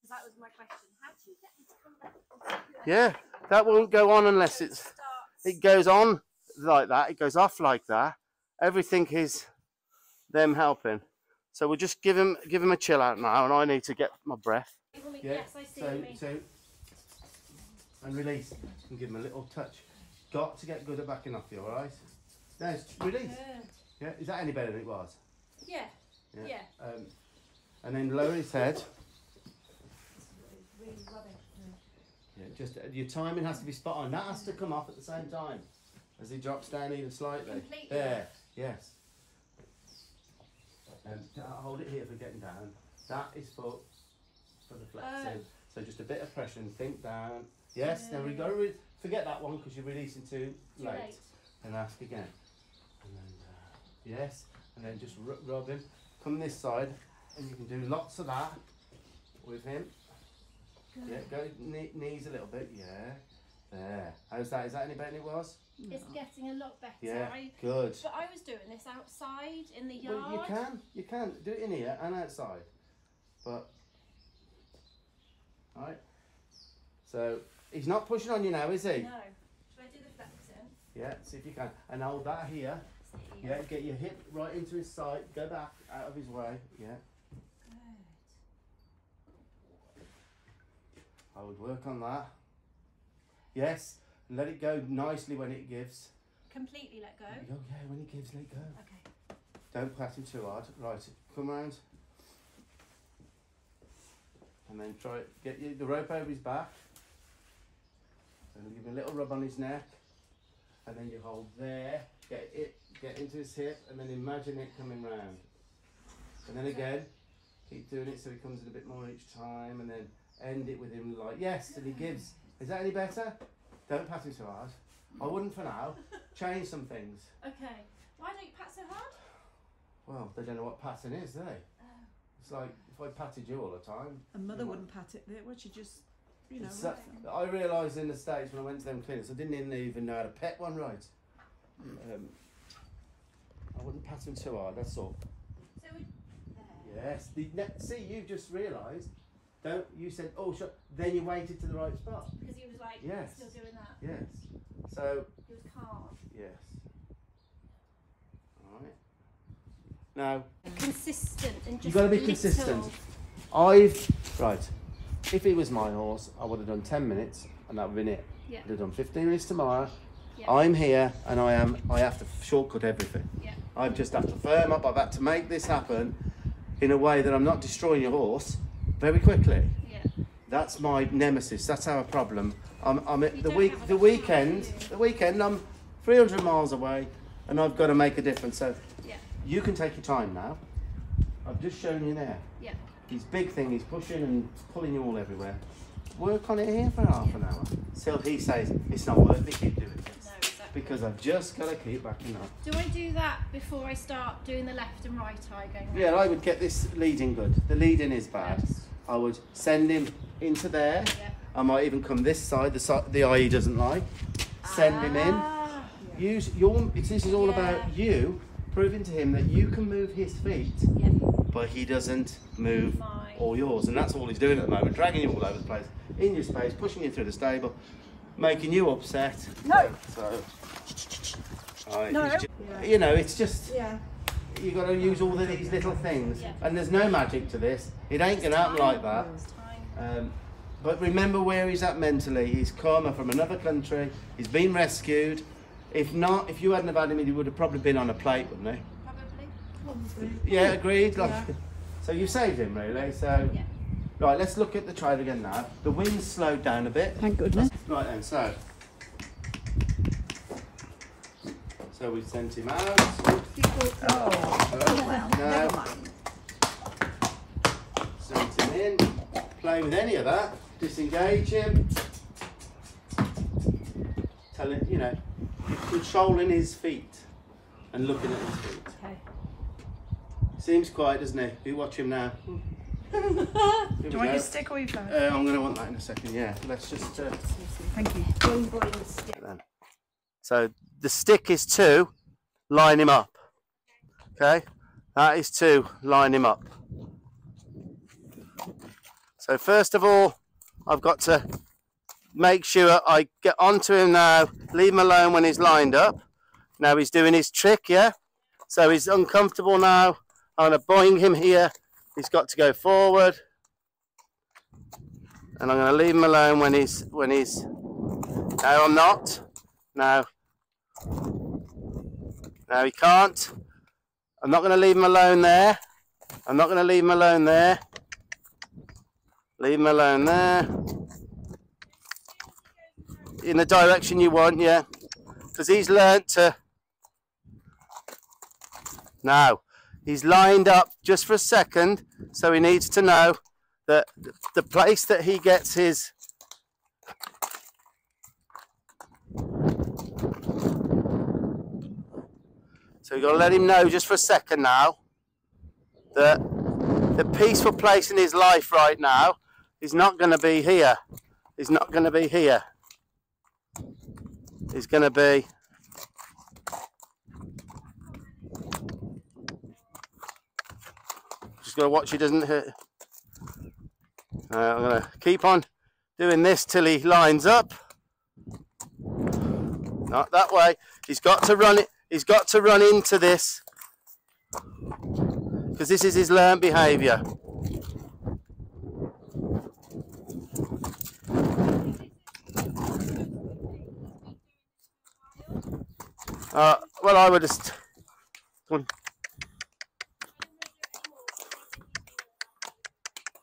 that was my question. How do you get them to come back? Yeah, that won't go on unless it's it goes on like that, it goes off like that. Everything is them helping. So we'll just give him give him a chill out now, and I need to get my breath. People mean- Yes, I see so, so and release and give him a little touch. Got to get good at backing off you, all right? Now it's release. Yeah. Yeah, is that any better than it was? Yeah. Yeah. Um, and then lower his head. Really Yeah, just uh, your timing has to be spot on. That has to come off at the same time as he drops down even slightly. Completely. There, yes. And uh, hold it here for getting down. That is for for the flexing. Oh. So just a bit of pressure and think down. Yes. Then we got to re- forget that one because you're releasing too, Too late. late. And ask again. And then uh, yes, and then just ru- rub him. Come this side, and you can do lots of that with him. Yeah, go knee, knees a little bit. Yeah, there. How's that? Is that any better than it was? It's getting a lot better. Yeah, I, good. but I was doing this outside in the yard. Well, you can, you can do it in here and outside, but all right. So he's not pushing on you now, is he? No. Should I do the flexing? Yeah. See if you can, and hold that here. Yeah. Get your hip right into his side. Go back out of his way. Yeah. Good. I would work on that. Yes. Let it go nicely when it gives. Completely let go. Oh yeah, when it gives, let go. Okay. Don't pat him too hard. Right, come round. and then try get you the rope over his back. And give him a little rub on his neck, and then you hold there. Get it, get into his hip, and then imagine it coming round. And then again, keep doing it so he comes in a bit more each time, and then end it with him like yes, and he gives. Is that any better? Don't pat him so hard. I wouldn't for now. Change some things. Okay. Why don't you pat so hard? Well, they don't know what patting is, do they? It's like if I patted you all the time. A mother wouldn't pat it there, would she? Just, you know. So, I realised in the States when I went to them clinics, I didn't even, even know how to pet one right. Um, I wouldn't pat him too hard, that's all. So we, Yes. The, see, you've just realised. Don't you said, oh, sure. Then you waited to the right spot. because he was like Yes. still doing that. Yes. So, He was calm. yes. All right. Now, Consistent and just You've got to be little- consistent. I've right. If it was my horse, I would have done ten minutes, and that would have been it. Yeah. I'd have done fifteen minutes tomorrow. Yeah. I'm here, and I am. I have to shortcut everything. Yeah. I've just have to firm up. I've had to make this happen in a way that I'm not destroying your horse very quickly. Yeah. That's my nemesis. That's our problem. I'm, I'm at You the week. The weekend. The weekend. I'm 300 miles away, and I've got to make a difference. So Yeah. you can take your time now. I've just shown you there. Yeah. His big thing, he's pushing and pulling you all everywhere. Work on it here for half an hour. Till he says, it's not worth it, keep doing this. No, exactly. Because I've just got to keep backing up. Do I do that before I start doing the left and right eye going? Yeah, I would get this leading good. The leading is bad. Yes. I would send him into there. I might even come this side, the side the eye he doesn't like. Send him in. Ah, Use your. This is all Yeah. about you proving to him that you can move his feet, but he doesn't move Mine. all yours, and that's all he's doing at the moment, dragging you all over the place, in your space, pushing you through the stable, making you upset. No. So. No. You know, it's just Yeah. You got to use all of these little things, Yeah. and there's no magic to this. It ain't gonna happen like that. Um, but remember where he's at mentally. He's come from another country. He's been rescued. If not, if you hadn't have had him, he would have probably been on a plate, wouldn't he? Probably. Yeah, agreed. Like, so you saved him, really. So, Yeah. right, let's look at the trade again now. The wind's slowed down a bit. Thank goodness. Right then, so. So we sent him out. Oh, now, sent him in. Play with any of that. Disengage him. Tell him, you know, controlling his feet and looking at his feet. Okay. Seems quiet, doesn't he? You watch him now. Do you want your stick or your phone? Uh, I'm going to want that in a second, yeah. Let's just. Uh, Thank you. then. So the stick is to line him up. Okay, that is to line him up. So first of all, I've got to make sure I get onto him now, leave him alone when he's lined up. Now he's doing his trick, yeah? So he's uncomfortable now. I'm to boing him here. He's got to go forward. And I'm going to leave him alone when he's when he's no, I'm not. No. No, he can't. I'm not going to leave him alone there. I'm not going to leave him alone there. Leave him alone there. In the direction you want, yeah. Because he's learnt to. Now, he's lined up just for a second, so he needs to know that the place that he gets his So you've got to let him know just for a second now that the peaceful place in his life right now is not going to be here. He's not going to be here. He's going to be. Just going to watch he doesn't hit. Uh, I'm going to keep on doing this till he lines up. Not that way. He's got to run it. He's got to run into this because this is his learned behaviour. Uh, well, I would just. Come.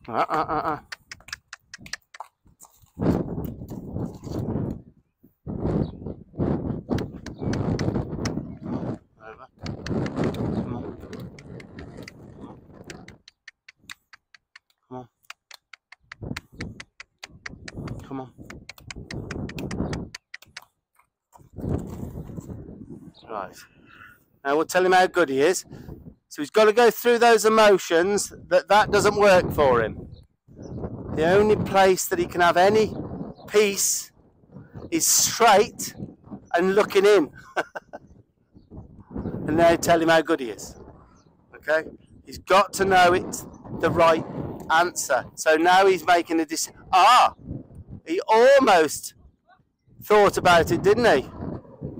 Uh, uh, uh, uh. Right. Now we'll tell him how good he is. So he's got to go through those emotions that that doesn't work for him. The only place that he can have any peace is straight and looking in. and now tell him how good he is. Okay? He's got to know it's the right answer. So now he's making a decision. Ah, he almost thought about it, didn't he?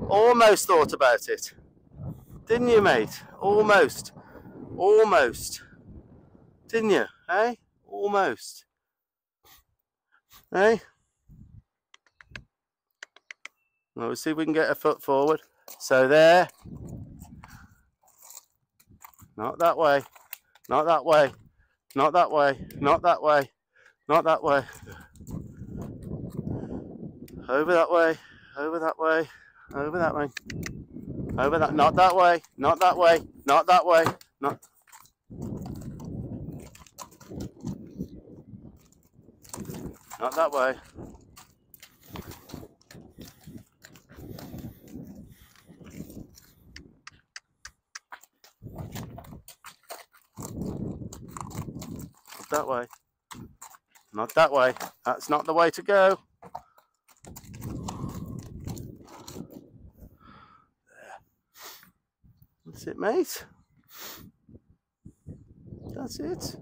Almost thought about it. Didn't you, mate? Almost. Almost. Didn't you? Eh? Almost. Eh? We'll see if we can get a foot forward. So there. Not that way. Not that way. Not that way. Not that way. Not that way. Over that way. Over that way. Over that way. Over that. Not that way. Not that way. Not that way. Not. Not that way. Not that way. Not that way. That's not the way to go. That's mate. That's it.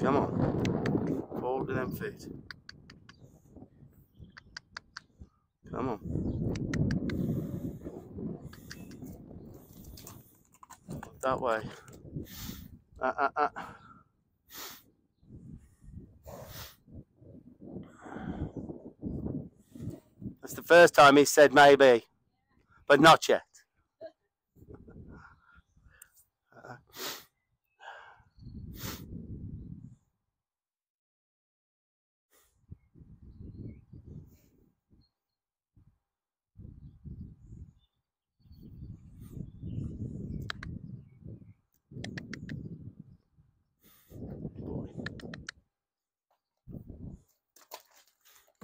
Come on. Forward with them feet. Come on. That way. Uh, uh, uh. That's the first time he said maybe, but not yet.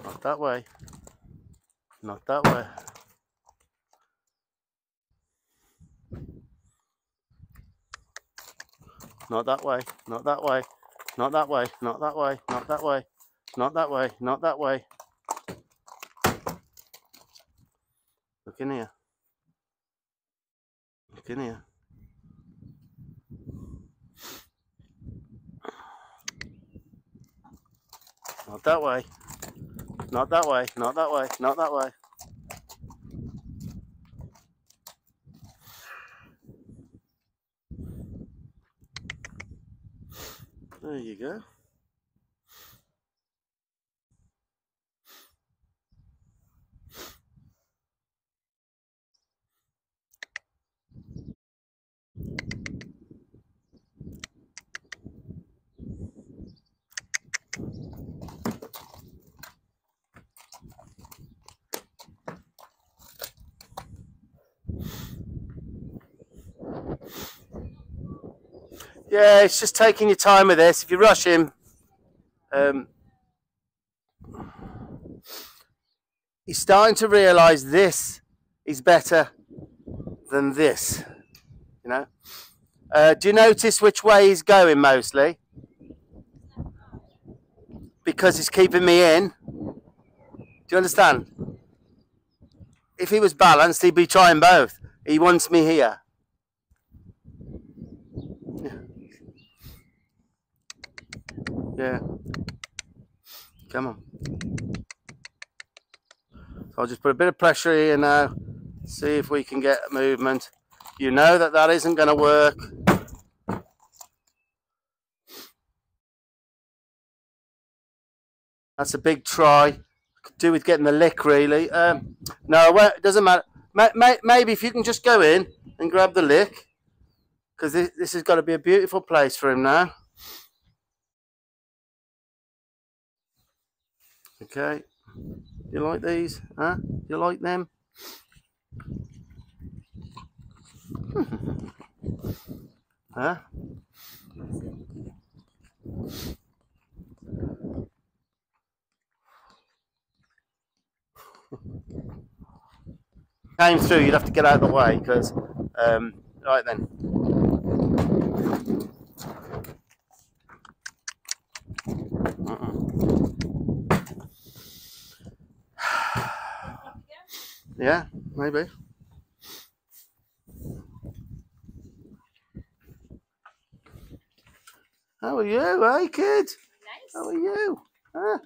Not that way. Not that way. Not that way. Not that way. Not that way. Not that way. Not that way. Not that way. Not that way. Look in here. Look in here. Not that way. Not that way. Not that way. Not that way. There you go. Yeah, it's just taking your time with this. If you rush him, um, he's starting to realise this is better than this. You know. Uh, do you notice which way he's going mostly? Because he's keeping me in. Do you understand? If he was balanced, he'd be trying both. He wants me here. Yeah. Come on. So I'll just put a bit of pressure here now. See if we can get movement. You know that that isn't going to work. That's a big try. Could do with getting the lick really. Um, no, it doesn't matter. Maybe if you can just go in and grab the lick, because this, this has got to be a beautiful place for him now. Okay. You like these? Huh? You like them? huh? Came through, you'd have to get out of the way because, um, right then. Yeah, maybe. How are you, hey kid? How are you? Huh?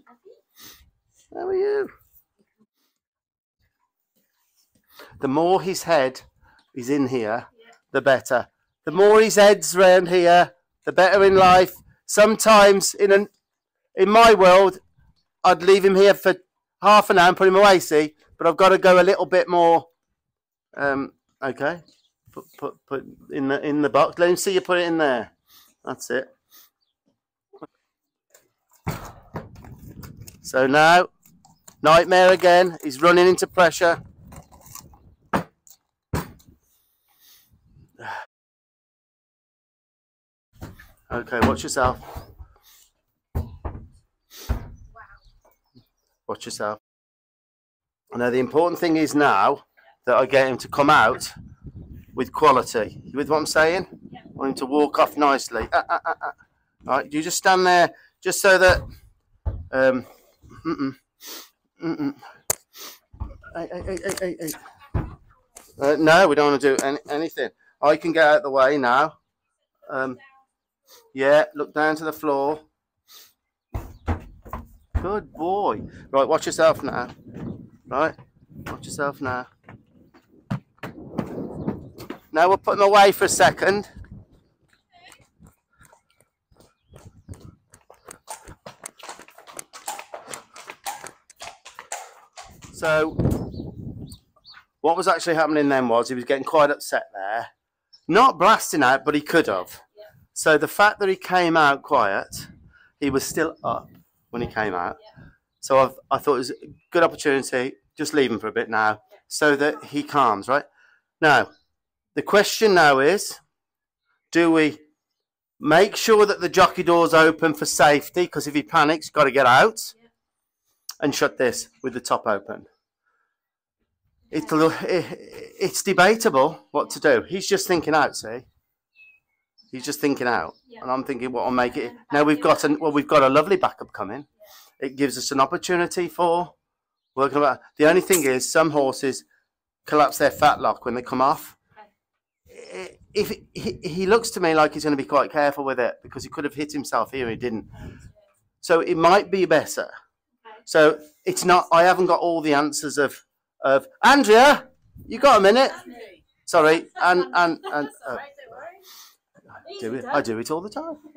How are you? The more his head is in here, the better. The more his head's round here, the better in life. Sometimes in an in my world, I'd leave him here for half an hour and put him away, see? But I've got to go a little bit more um okay. Put put put in the in the box. Let him see you put it in there. That's it. So now, nightmare again. He's running into pressure. Okay, watch yourself. Watch yourself. Now, the important thing is now that I get him to come out with quality. You with what I'm saying? Yeah. I want him to walk off nicely. Ah, ah, ah. All right, you just stand there just so that. Um. Hey, hey, hey, hey, hey, hey. Uh, no, we don't want to do any, anything. I can get out of the way now. Um, yeah, look down to the floor. Good boy. Right, watch yourself now. Right, watch yourself now. Now we'll put him away for a second. So, what was actually happening then was he was getting quite upset there. Not blasting out, but he could have. So the fact that he came out quiet, he was still up when he came out. So I've, I thought it was a good opportunity. Just leave him for a bit now so that he calms, right? Now, the question now is do we make sure that the jockey door's open for safety? Because if he panics, got to get out and shut this with the top open. It'll, it, it's debatable what to do. He's just thinking out, see? He's just thinking out, and I'm thinking, what will make it? Now we've got an well, we've got a lovely backup coming. It gives us an opportunity for working about. The only thing is, some horses collapse their fetlock when they come off. If he, he looks to me like he's going to be quite careful with it because he could have hit himself here, he didn't. So it might be better. So it's not. I haven't got all the answers of of Andrea. You got a minute? Sorry, and and and. Uh, I do it. I do it all the time.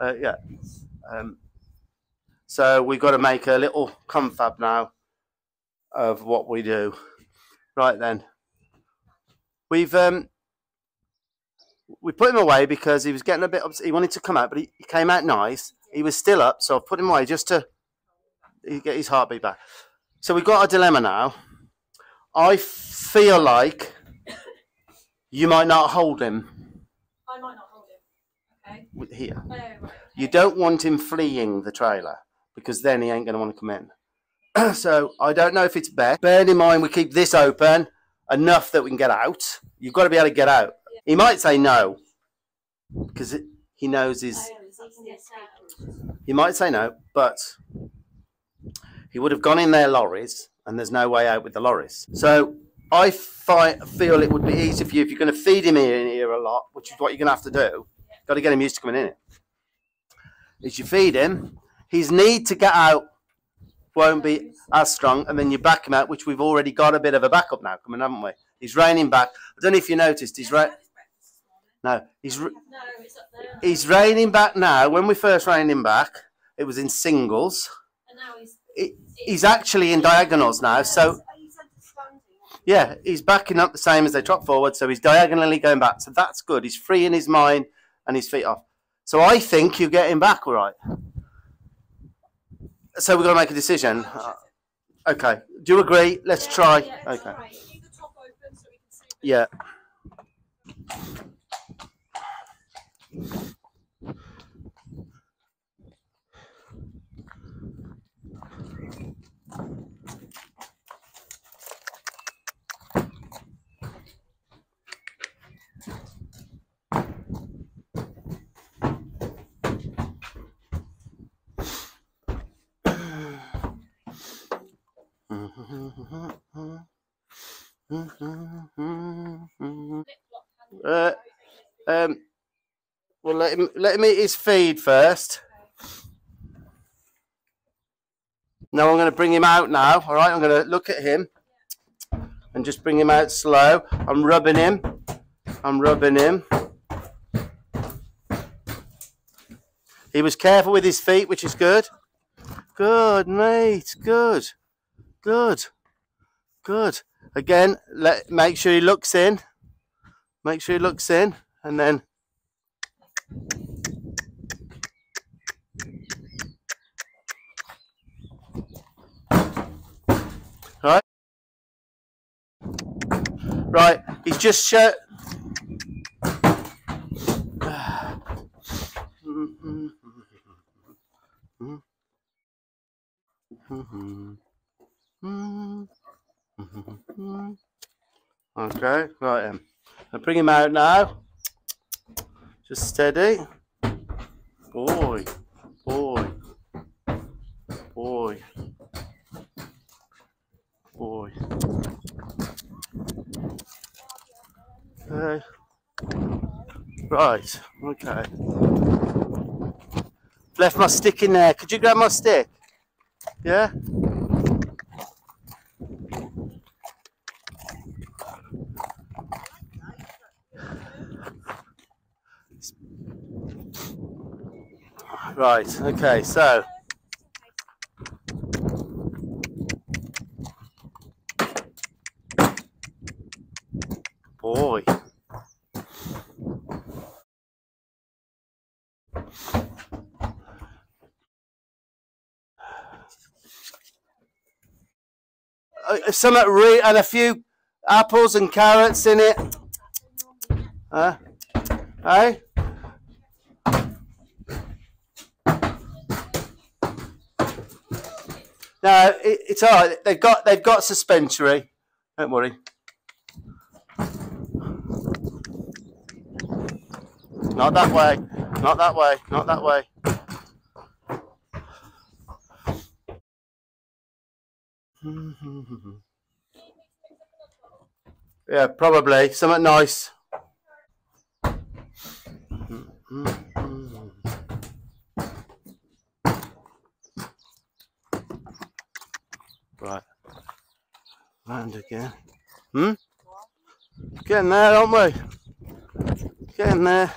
Uh, yeah. Um, so we've got to make a little confab now of what we do. Right then, we've um, we put him away because he was getting a bit upset. He wanted to come out, but he, he came out nice. He was still up, so I've put him away just to get his heartbeat back. So we've got a dilemma now. I feel like you might not hold him I might not hold him. Okay. here. Oh, right. You don't want him fleeing the trailer because then he ain't going to want to come in. so I don't know if it's best. Bear in mind, we keep this open enough that we can get out. You've got to be able to get out. He might say no because he knows his. He might say no, but he would have gone in their lorries, and there's no way out with the lorries. So I fi- feel it would be easy for you if you're going to feed him here in here a lot, which is what you're going to have to do. Got to get him used to coming in. It is you feed him, his need to get out won't be as strong, and then you back him out, which we've already got a bit of a backup now coming, haven't we? He's reining back. I don't know if you noticed. He's right. No, he's re- he's reining back now. When we first reined him back, it was in singles. And now he's. He- he's actually in diagonals now. So yeah, he's backing up the same as they trot forward. So he's diagonally going back. So that's good. He's freeing his mind and his feet off. So I think you get him back all right. So we've got to make a decision. Uh, Okay. Do you agree? Let's Yeah, try. yeah, Okay. alright. Keep the top open so we can see. Yeah. Uh, um, well, let him let him eat his feed first. Now I'm going to bring him out now. All right, I'm going to look at him and just bring him out slow. I'm rubbing him. I'm rubbing him. He was careful with his feet, which is good. Good, mate. Good. Good. Good. Again, let make sure he looks in. Make sure he looks in, and then right. Right. He's just shut. Mm-hmm. Mm-hmm. Mm-hmm. Mm-hmm. Mm-hmm. Okay, right then. I'll bring him out now. Just steady. Boy, boy, boy, boy. Okay. Right, okay. Left my stick in there. Could you grab my stick? Yeah? Right, okay, so. Boy. Some re- and a few apples and carrots in it. Huh? Hey? No, it, it's all right. They've got they've got suspensory. Don't worry. Not that way. Not that way. Not that way. Yeah, probably something nice. Right. Round again. Hmm? Getting there, aren't we? Getting there.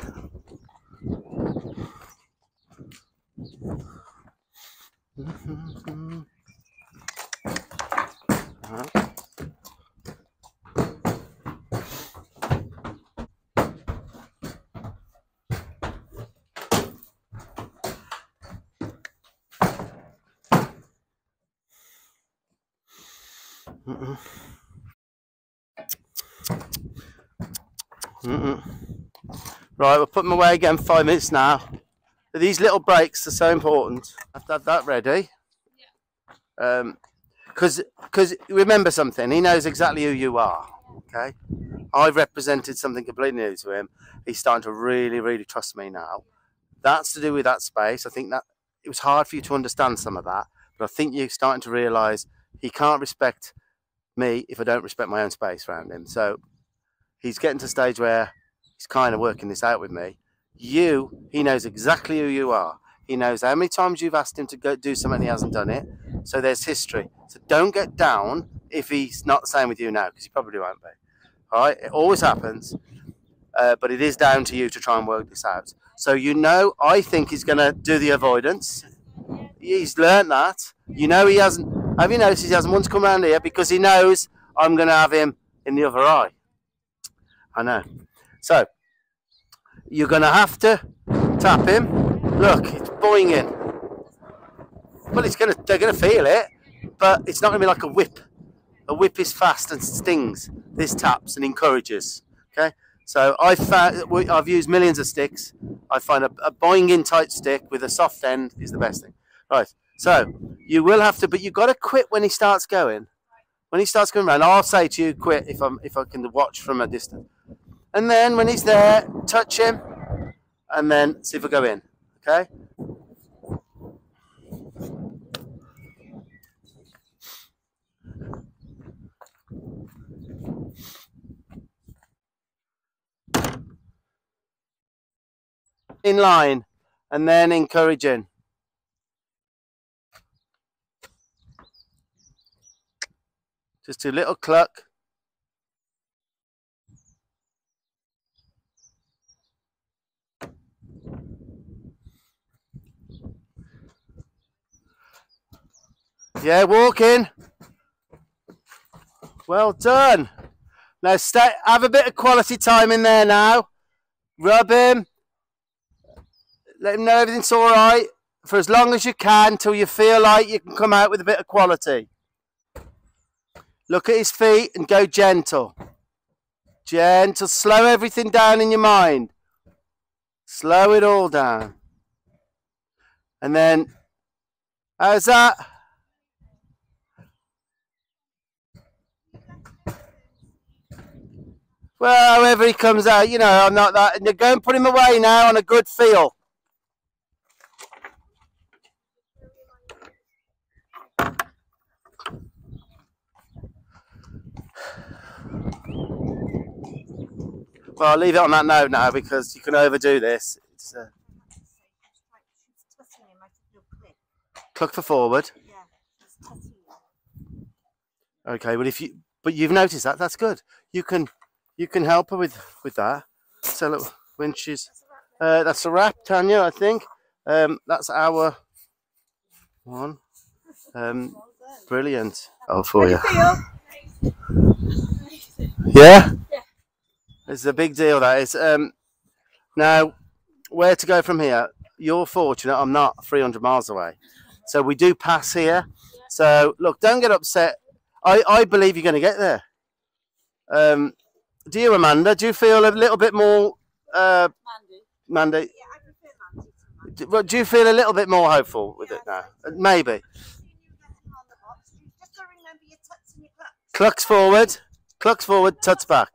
Right, we'll put them away again five minutes now. These little breaks are so important. I have to have that ready. Yeah. Um, because because remember something, he knows exactly who you are. Okay, I've represented something completely new to him. He's starting to really, really trust me now. That's to do with that space. I think that it was hard for you to understand some of that, but I think you're starting to realise he can't respect me if I don't respect my own space around him. So he's getting to a stage where he's kind of working this out with me. You, he knows exactly who you are. He knows how many times you've asked him to go do something he hasn't done it. So there's history. So don't get down if he's not the same with you now, because he probably won't be. All right, it always happens, uh, but it is down to you to try and work this out. So you know, I think he's going to do the avoidance. He's learned that. You know, he hasn't. Have you noticed he hasn't once come around here because he knows I'm going to have him in the other eye. I know. So you're going to have to tap him. Look, it's boinging. Well, it's going to. They're going to feel it, but it's not going to be like a whip. A whip is fast and stings. This taps and encourages. Okay. So I I've used millions of sticks. I find a, a boinging tight stick with a soft end is the best thing. Right. So you will have to, but you've got to quit when he starts going. When he starts going around, I'll say to you, quit if I'm if I can watch from a distance. And then when he's there, touch him and then see if I go in. Okay? In line and then encouraging. Just a little cluck. Yeah, walking. Well done. Now stay, have a bit of quality time in there now. Rub him. Let him know everything's all right for as long as you can till you feel like you can come out with a bit of quality. Look at his feet and go gentle. Gentle. Slow everything down in your mind. Slow it all down. And then, how's that? Well, however he comes out, you know, I'm not that. Go and put him away now on a good feel. Well, I'll leave it on that note now because you can overdo this. It's, uh, cluck for forward. Okay, well if you, but you've noticed that, that's good. You can, you can help her with, with that. So look, when she's, uh, that's a wrap, Tanya, I think. Um, that's our one. Um, brilliant. Oh, for you. Yeah? It's a big deal, that is. Um, now, where to go from here? You're fortunate I'm not 300 miles away. So we do pass here. So, look, don't get upset. I, I believe you're going to get there. Um, do you, Amanda? Do you feel a little bit more... Uh, Mandy. Mandy. Do, well, do you feel a little bit more hopeful with it now? Maybe. Clucks forward. Clucks forward. Tuts back.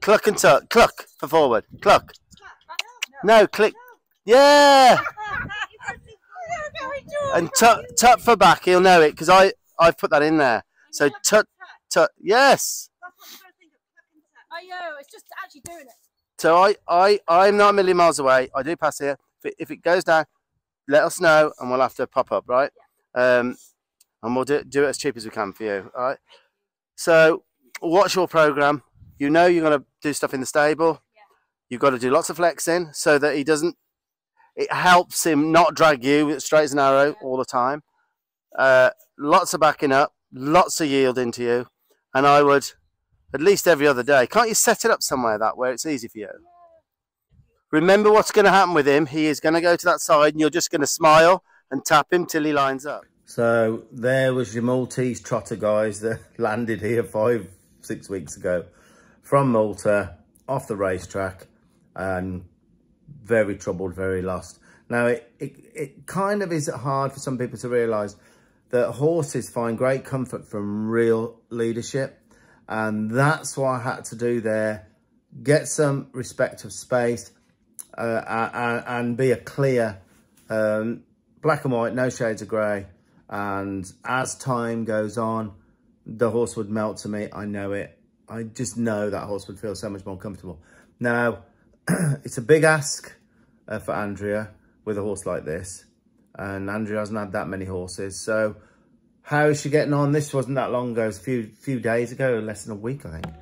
Cluck and tut. Cluck for forward. Cluck. No, click. Yeah. And tut tut for back. He'll know it because I I've put that in there. So tut Yes. I know, it's just actually doing it. So I I I'm not a million miles away. I do pass here. If it, if it goes down, let us know and we'll have to pop up, right? Um, and we'll do, do it as cheap as we can for you, all right? So watch your program? You know you're going to do stuff in the stable. You've got to do lots of flexing so that he doesn't. It helps him not drag you straight as an arrow all the time. Uh, lots of backing up, lots of yielding to you, and I would at least every other day. Can't you set it up somewhere that where it's easy for you? Remember what's going to happen with him. He is going to go to that side, and you're just going to smile and tap him till he lines up. So there was your Maltese trotter guys that landed here five, six weeks ago from Malta off the racetrack and very troubled, very lost. Now, it, it, it kind of is hard for some people to realise that horses find great comfort from real leadership. And that's what I had to do there. Get some respect of space uh, and, be a clear, um, black and white, no shades of grey. And as time goes on, the horse would melt to me. I know it. I just know that horse would feel so much more comfortable. Now, it's a big ask uh, for Andrea with a horse like this. And Andrea hasn't had that many horses. So how is she getting on? This wasn't that long ago. It was a few, few days ago, less than a week, I think.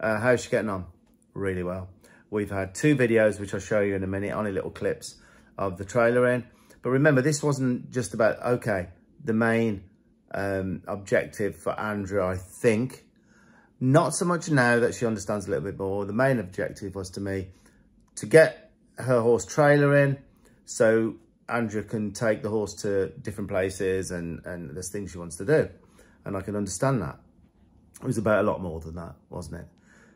Uh, how is she getting on? Really well. We've had two videos, which I'll show you in a minute, only little clips of the trailer in. But remember, this wasn't just about, okay, the main um, objective for Andrea, I think, not so much now that she understands a little bit more. The main objective was to me to get her horse trailer in so Andrea can take the horse to different places and, and there's things she wants to do. And I can understand that. It was about a lot more than that, wasn't it?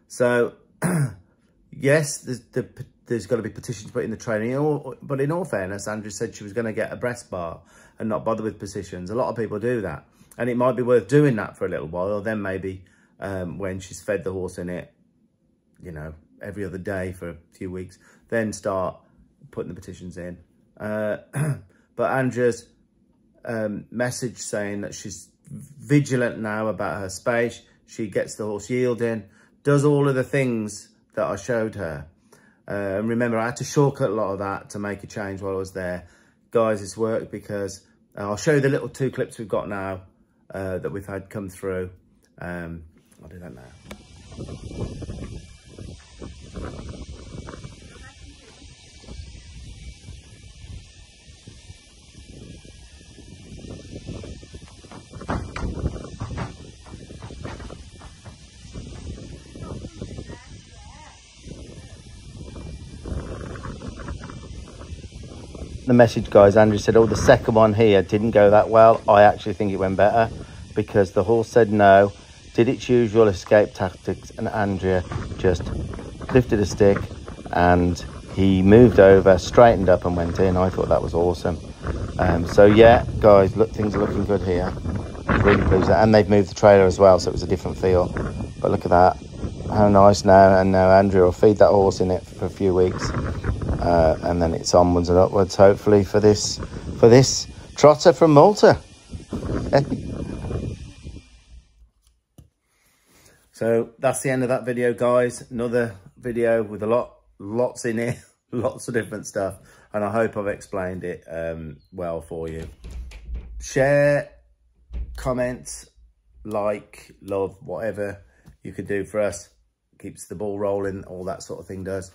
So, yes, there's, the, there's got to be partitions put in the training. But in all fairness, Andrea said she was going to get a breast bar and not bother with positions. A lot of people do that. And it might be worth doing that for a little while. Then maybe um, when she's fed the horse in it, you know, every other day for a few weeks, then start putting the partitions in. Uh, but Andrea's um, message saying that she's vigilant now about her space, she gets the horse yielding, does all of the things that I showed her. Uh, and remember, I had to shortcut a lot of that to make a change while I was there. Guys, it's worked because uh, I'll show you the little two clips we've got now uh, that we've had come through. Um, I'll do that now. The message guys. Andrea said oh the second one here didn't go that well. I actually think it went better because the horse said no did its usual escape tactics and andrea just lifted a stick and he moved over straightened up and went in. I thought that was awesome. Um, so yeah guys look things are looking good here. Really pleased and they've moved the trailer as well so it was a different feel. But look at that. How nice now and now andrea will feed that horse in it for a few weeks uh, and then it's onwards and upwards hopefully for this for this trotter from Malta. so that's the end of that video guys. Another video with a lot lots in it, lots of different stuff and I hope I've explained it um, well for you. Share, comment, like, love, whatever you could do for us. Keeps the ball rolling, all that sort of thing does.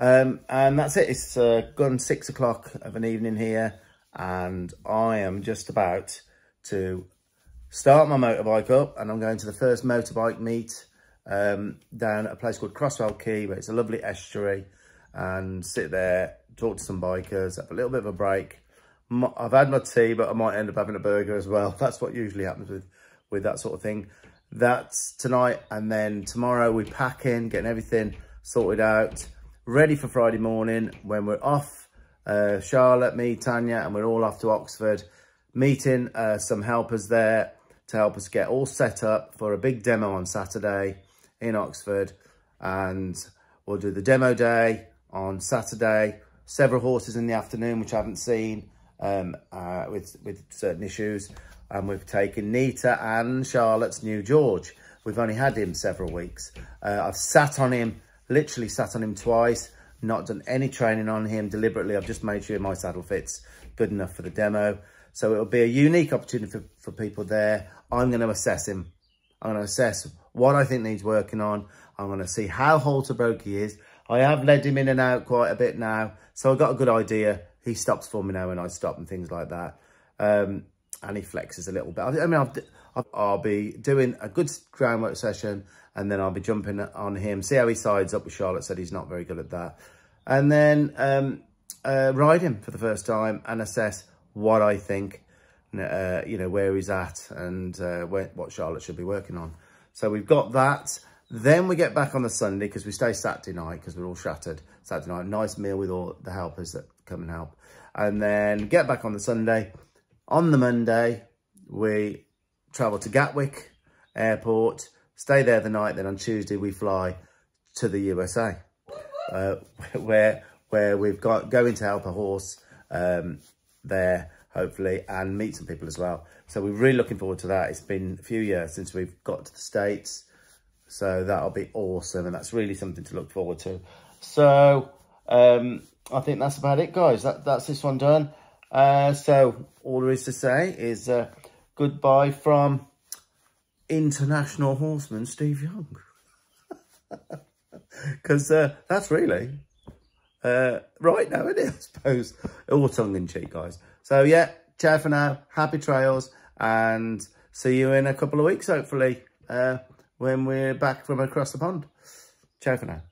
Um, and that's it. It's uh, gone six o'clock of an evening here. And I am just about to start my motorbike up. And I'm going to the first motorbike meet um, down at a place called Cresswell Quay. where it's a lovely estuary. And sit there, talk to some bikers, have a little bit of a break. I've had my tea, but I might end up having a burger as well. That's what usually happens with, with that sort of thing. That's tonight. And then tomorrow we pack in, getting everything sorted out ready for Friday morning when we're off. Uh, Charlotte, me, Tanya, and we're all off to Oxford, meeting uh, some helpers there to help us get all set up for a big demo on Saturday in Oxford. And we'll do the demo day on Saturday, several horses in the afternoon, which I haven't seen um, uh, with, with certain issues. And we've taken Nita and Charlotte's new George. We've only had him several weeks. Uh, I've sat on him Literally sat on him twice, not done any training on him deliberately. I've just made sure my saddle fits good enough for the demo. So it'll be a unique opportunity for, for people there. I'm going to assess him. I'm going to assess what I think needs working on. I'm going to see how halter broke he is. I have led him in and out quite a bit now. So I've got a good idea. He stops for me now when I stop and things like that. Um, and he flexes a little bit. I mean, I've, I'll be doing a good groundwork session and then I'll be jumping on him, see how he sides up with Charlotte, said he's not very good at that. And then um, uh, ride him for the first time and assess what I think, uh, you know, where he's at and uh, where, what Charlotte should be working on. So we've got that. Then we get back on the Sunday because we stay Saturday night because we're all shattered. Saturday night, nice meal with all the helpers that come and help. And then get back on the Sunday. On the Monday, we travel to Gatwick Airport stay there the night. Then on Tuesday, we fly to the USA, uh, where where we've got going to help a horse um, there, hopefully, and meet some people as well. So we're really looking forward to that. It's been a few years since we've got to the States. So that'll be awesome. And that's really something to look forward to. So um, I think that's about it, guys. That, that's this one done. Uh, so all there is to say is uh, goodbye from international horseman Steve Young. Because uh, that's really uh, right now, isn't it? I suppose. All tongue-in-cheek, guys. So, yeah, ciao for now. Happy trails. And see you in a couple of weeks, hopefully, uh, when we're back from across the pond. Ciao for now.